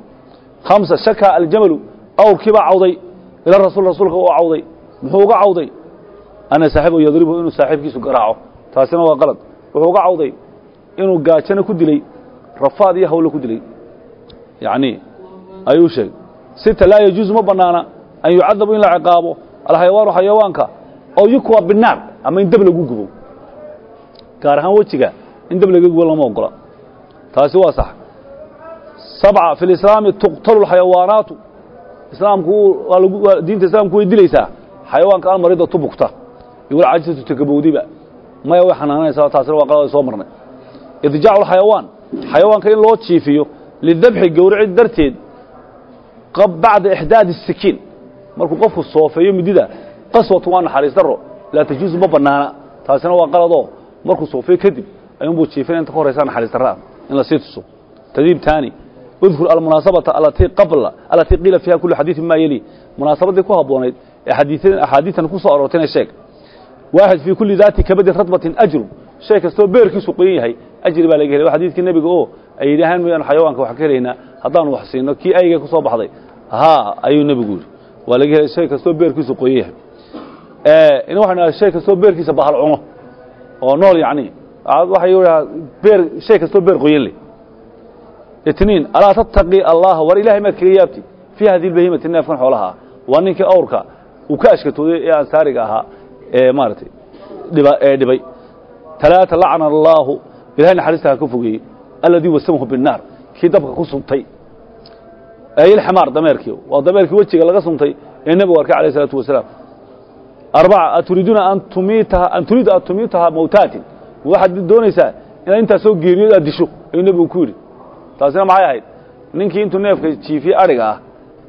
Khamsa shaka aljamalu awrkii baa cawday ila rasuul rasuulka uu cawday muxuu uga cawday? Ana saaxibu yadribu inuu saaxiibkiisu garaaco. Taasina waa qalad wuxuu uga cawday inuu gaajana ku dilay rafaad iyo hawlo ku dilay. Yacni ayuu sheegay sita laa yajuusu ma bannaana an yucadabu in la ciqaabo alxayawaanu xayawaanka oo yukwa binaar ama in dab lagu gubo. Gaar ahaan wejiga in dab laga gubo lama ogola. Taasi waa sax. Sabca fi lislaami tuqtalu alxayawaanaatu islaamku diinta islaamku way dilaysaa xayawaanka almarida tubugta. Iyo walcajisatu takabowdiba. Maya way xanaananaysaa taasina waa qalad soo marnay. Idjaacu alxayawaan xayawaanka in loo jiifiyo lidabxi gowracid darteed bacda ixdaad الsikiin markuu qofku soofeeyo midida qaswatu waa naxariis daro laa tajuuzu ma banaana. Taasina waa qaladoo markuu soofeeyo kadib ayuunbuu jiifina inta ka naxariis daraa ah, in la sii tuso. Tadiib taani udkur almunaasabata alatii qabla alatii qiila fiiha kulu xadiiin maa yeli munaasabadii ku haboonayd ee axaadiitan ku soo aroortayna sheeg. Waaxid fii kulli daati kabadin radbatin ajru. Shay beerkiisu qoyan yahay ajri baa laga helay. Waa xadiidkii oo ay yidhaahaan mooyaan xayawaanka waxaan ka helaynaa haddaanu wax siino kii ayga ku soo baxday. Haa ayuu nebigu yidhi. Waa laga helay shay kastoo beerkiisu qoyan yahay. In waxaan idhaha shay kastoo beerkiisa bahal cuno. Oo nool yacni waxay yidhaha beer shay kastoo beer qoyan leh. Itniin alaa tattaqi allaha war ilahay maad kaga yaabti. Fii hadihi lbahimati neefkan xoolaha. Ah waa ninkii awrka uu ka ashkatooday ee ansaariga ahaa ee maaragtay ee dhibay. Talaata lacna allaahu ilahay naxariista ha ka fogeeyey alladii wasamahu binnaar kii dabka ku suntay. Ayilximaar dameerkii. Waa dameerkii wejiga laga suntay ee nebigu arkay alayh isalaatu wasalaam. Arbaca aturiiduuna an tumiitaha an turiidu an tumiitaha mawtaatin. Waxaad doonaysaa inaad intaasoo geeriyood aad disho ayuu nebigu ku yidhi. Taasina maxay ahayd? Ninkii intuu neefka jiifiyey adhiga ah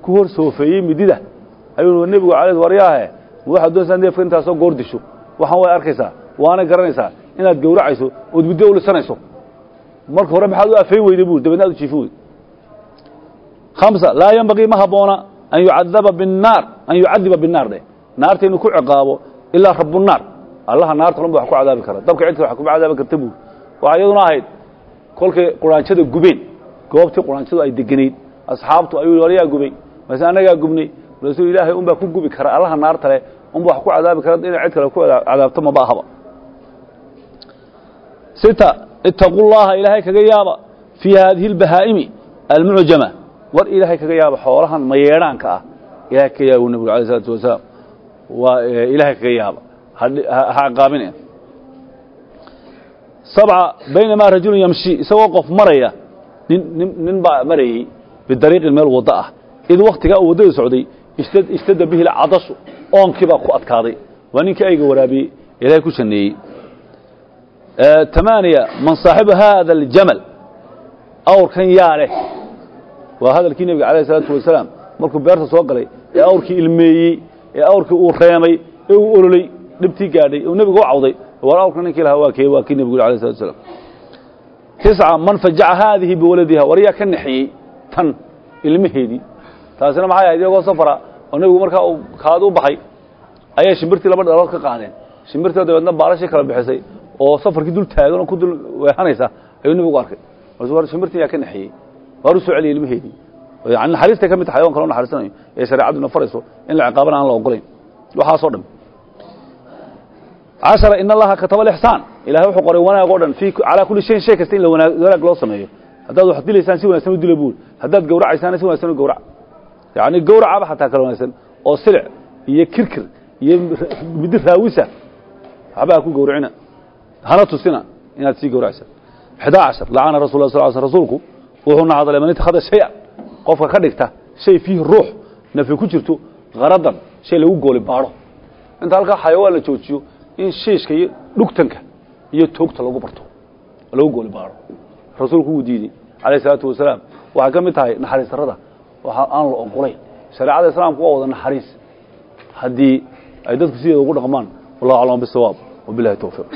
ku hor soofeeyey midida ayuu nebigu alay waryaahe. Waxaad doonaysaa neefka intaasoo goor disho. Waxaan way arkaysaa waana garanaysaa inaad gowracayso ood middo u lisanayso marka hore maxaad u afeyn weyday buu dabeedna ad u jiifin weyday hamsa laa yenbagii ma habboona an yucadaba binnaar an yucadiba binnaar dheh naarta inuu ku ciqaabo ilaa rabunaar allaha naarta dhan ba wax ku cadaabi kara dabka cidka wax kuma cadaabi karta buuri waxaa iyaduna ahayd kolkay quraanjada gubeen. Goobtii quraanjadu ay deganayd asxaabtu ayuu waryaa gubay mase annagaa gubnay. Rasuul ilaahay un baa ku gubi kara allaha naarta leh unba wax ku cadaabi kara inay cid kale ku cadaabto maba ahaba sita itaqu llaha ilaahay kaga yaaba fii haadihi اlbahaa'imi almucjama war ilaahay kaga yaaba xoolahan mayeedhaanka ah ilahay kaga yaaba nebigu alay isalaatu wasalaam. Waa ilaahay kaga yaaba. Ha ciqaabine sabca baynamaa rajulun yamshi isagoo qof maraya nin nin baa marayey bidariiqin meel waddo ah. Id waktigaa uu waddada socday istada bihi lcadashu oonkii ku adkaaday. Waa ninkii ayga waraabiyey ilaahay ku shaneeyey tamaaniya man saaxibu haada aljamal awrkan yaa leh waa hadalkii nebiga alayh isalaatu wasalaam markuu beerta soo galay ee awrkii ilmeeyey ee awrkii uu reemay ee uu ololey dhibtii gaadhay uu nebigu u cawday war awrka ninkii lahaa waa kee waa kii nebigu alayh salatu wasalaam tisca man fajaca haadihi biwaladiha war yaa ka naxiyey tan ilmaheedii taasina maxay ahayd iyagoo safara oo nebigu markaa uu kaad u baxay ayay shimbirtii laba dhalood ka qaadeen shimbirtii dabeedna baalashii kala bixisay oo safarkii dul taagan oo ku dul weehanaysa ayuu nebigu arkay. Shimbirtii yaa ka naxiyey. Waar u soo celiyey ilmaheedii yani naxariistay ka mid tahay xayawan kaloo naxariisanayo. Ee shareecaduna farayso. In la ciqaabana aan la ogolayn waxaasoo dhan. Cashara in allaha kataba alixsaan ilahay wuxuu qoray wanaag o dhan. Fi calaa kulli shayin shay kasta in wanaag loo sameeyo. Haddaad wax dilaysaan si wanagsan u dila buul haddaad gawracaysaana si wanagsan u gawrac yacni gawracaba xataa kala wanaagsan. Oo silic iyo kirkir iyo midi raawisa. Waxba ha ku gawracina hana tusina inaad sii cashar lacana rasul sl rasuulku wuxuuna hadlay man ittakhada shaya qofka ka dhigta shay fiihi ruux nafi ku jirto haradan shay lagu gooli baadho inta halkaa xayawaan la joojiyo in shiishka iyo dhugtanka iyo toogta lagu barto lagu gooli baadho rasuulku wuu diidey alayh isalaatu wasalaam waxay ka mid tahay naxariis darrada waxa aan la ogolayn shareecada islaamku waa wada naxariis haddii ay dadku sideeda ugu dhaqmaan wallahu aclam bisawaab wabilahi towfiiq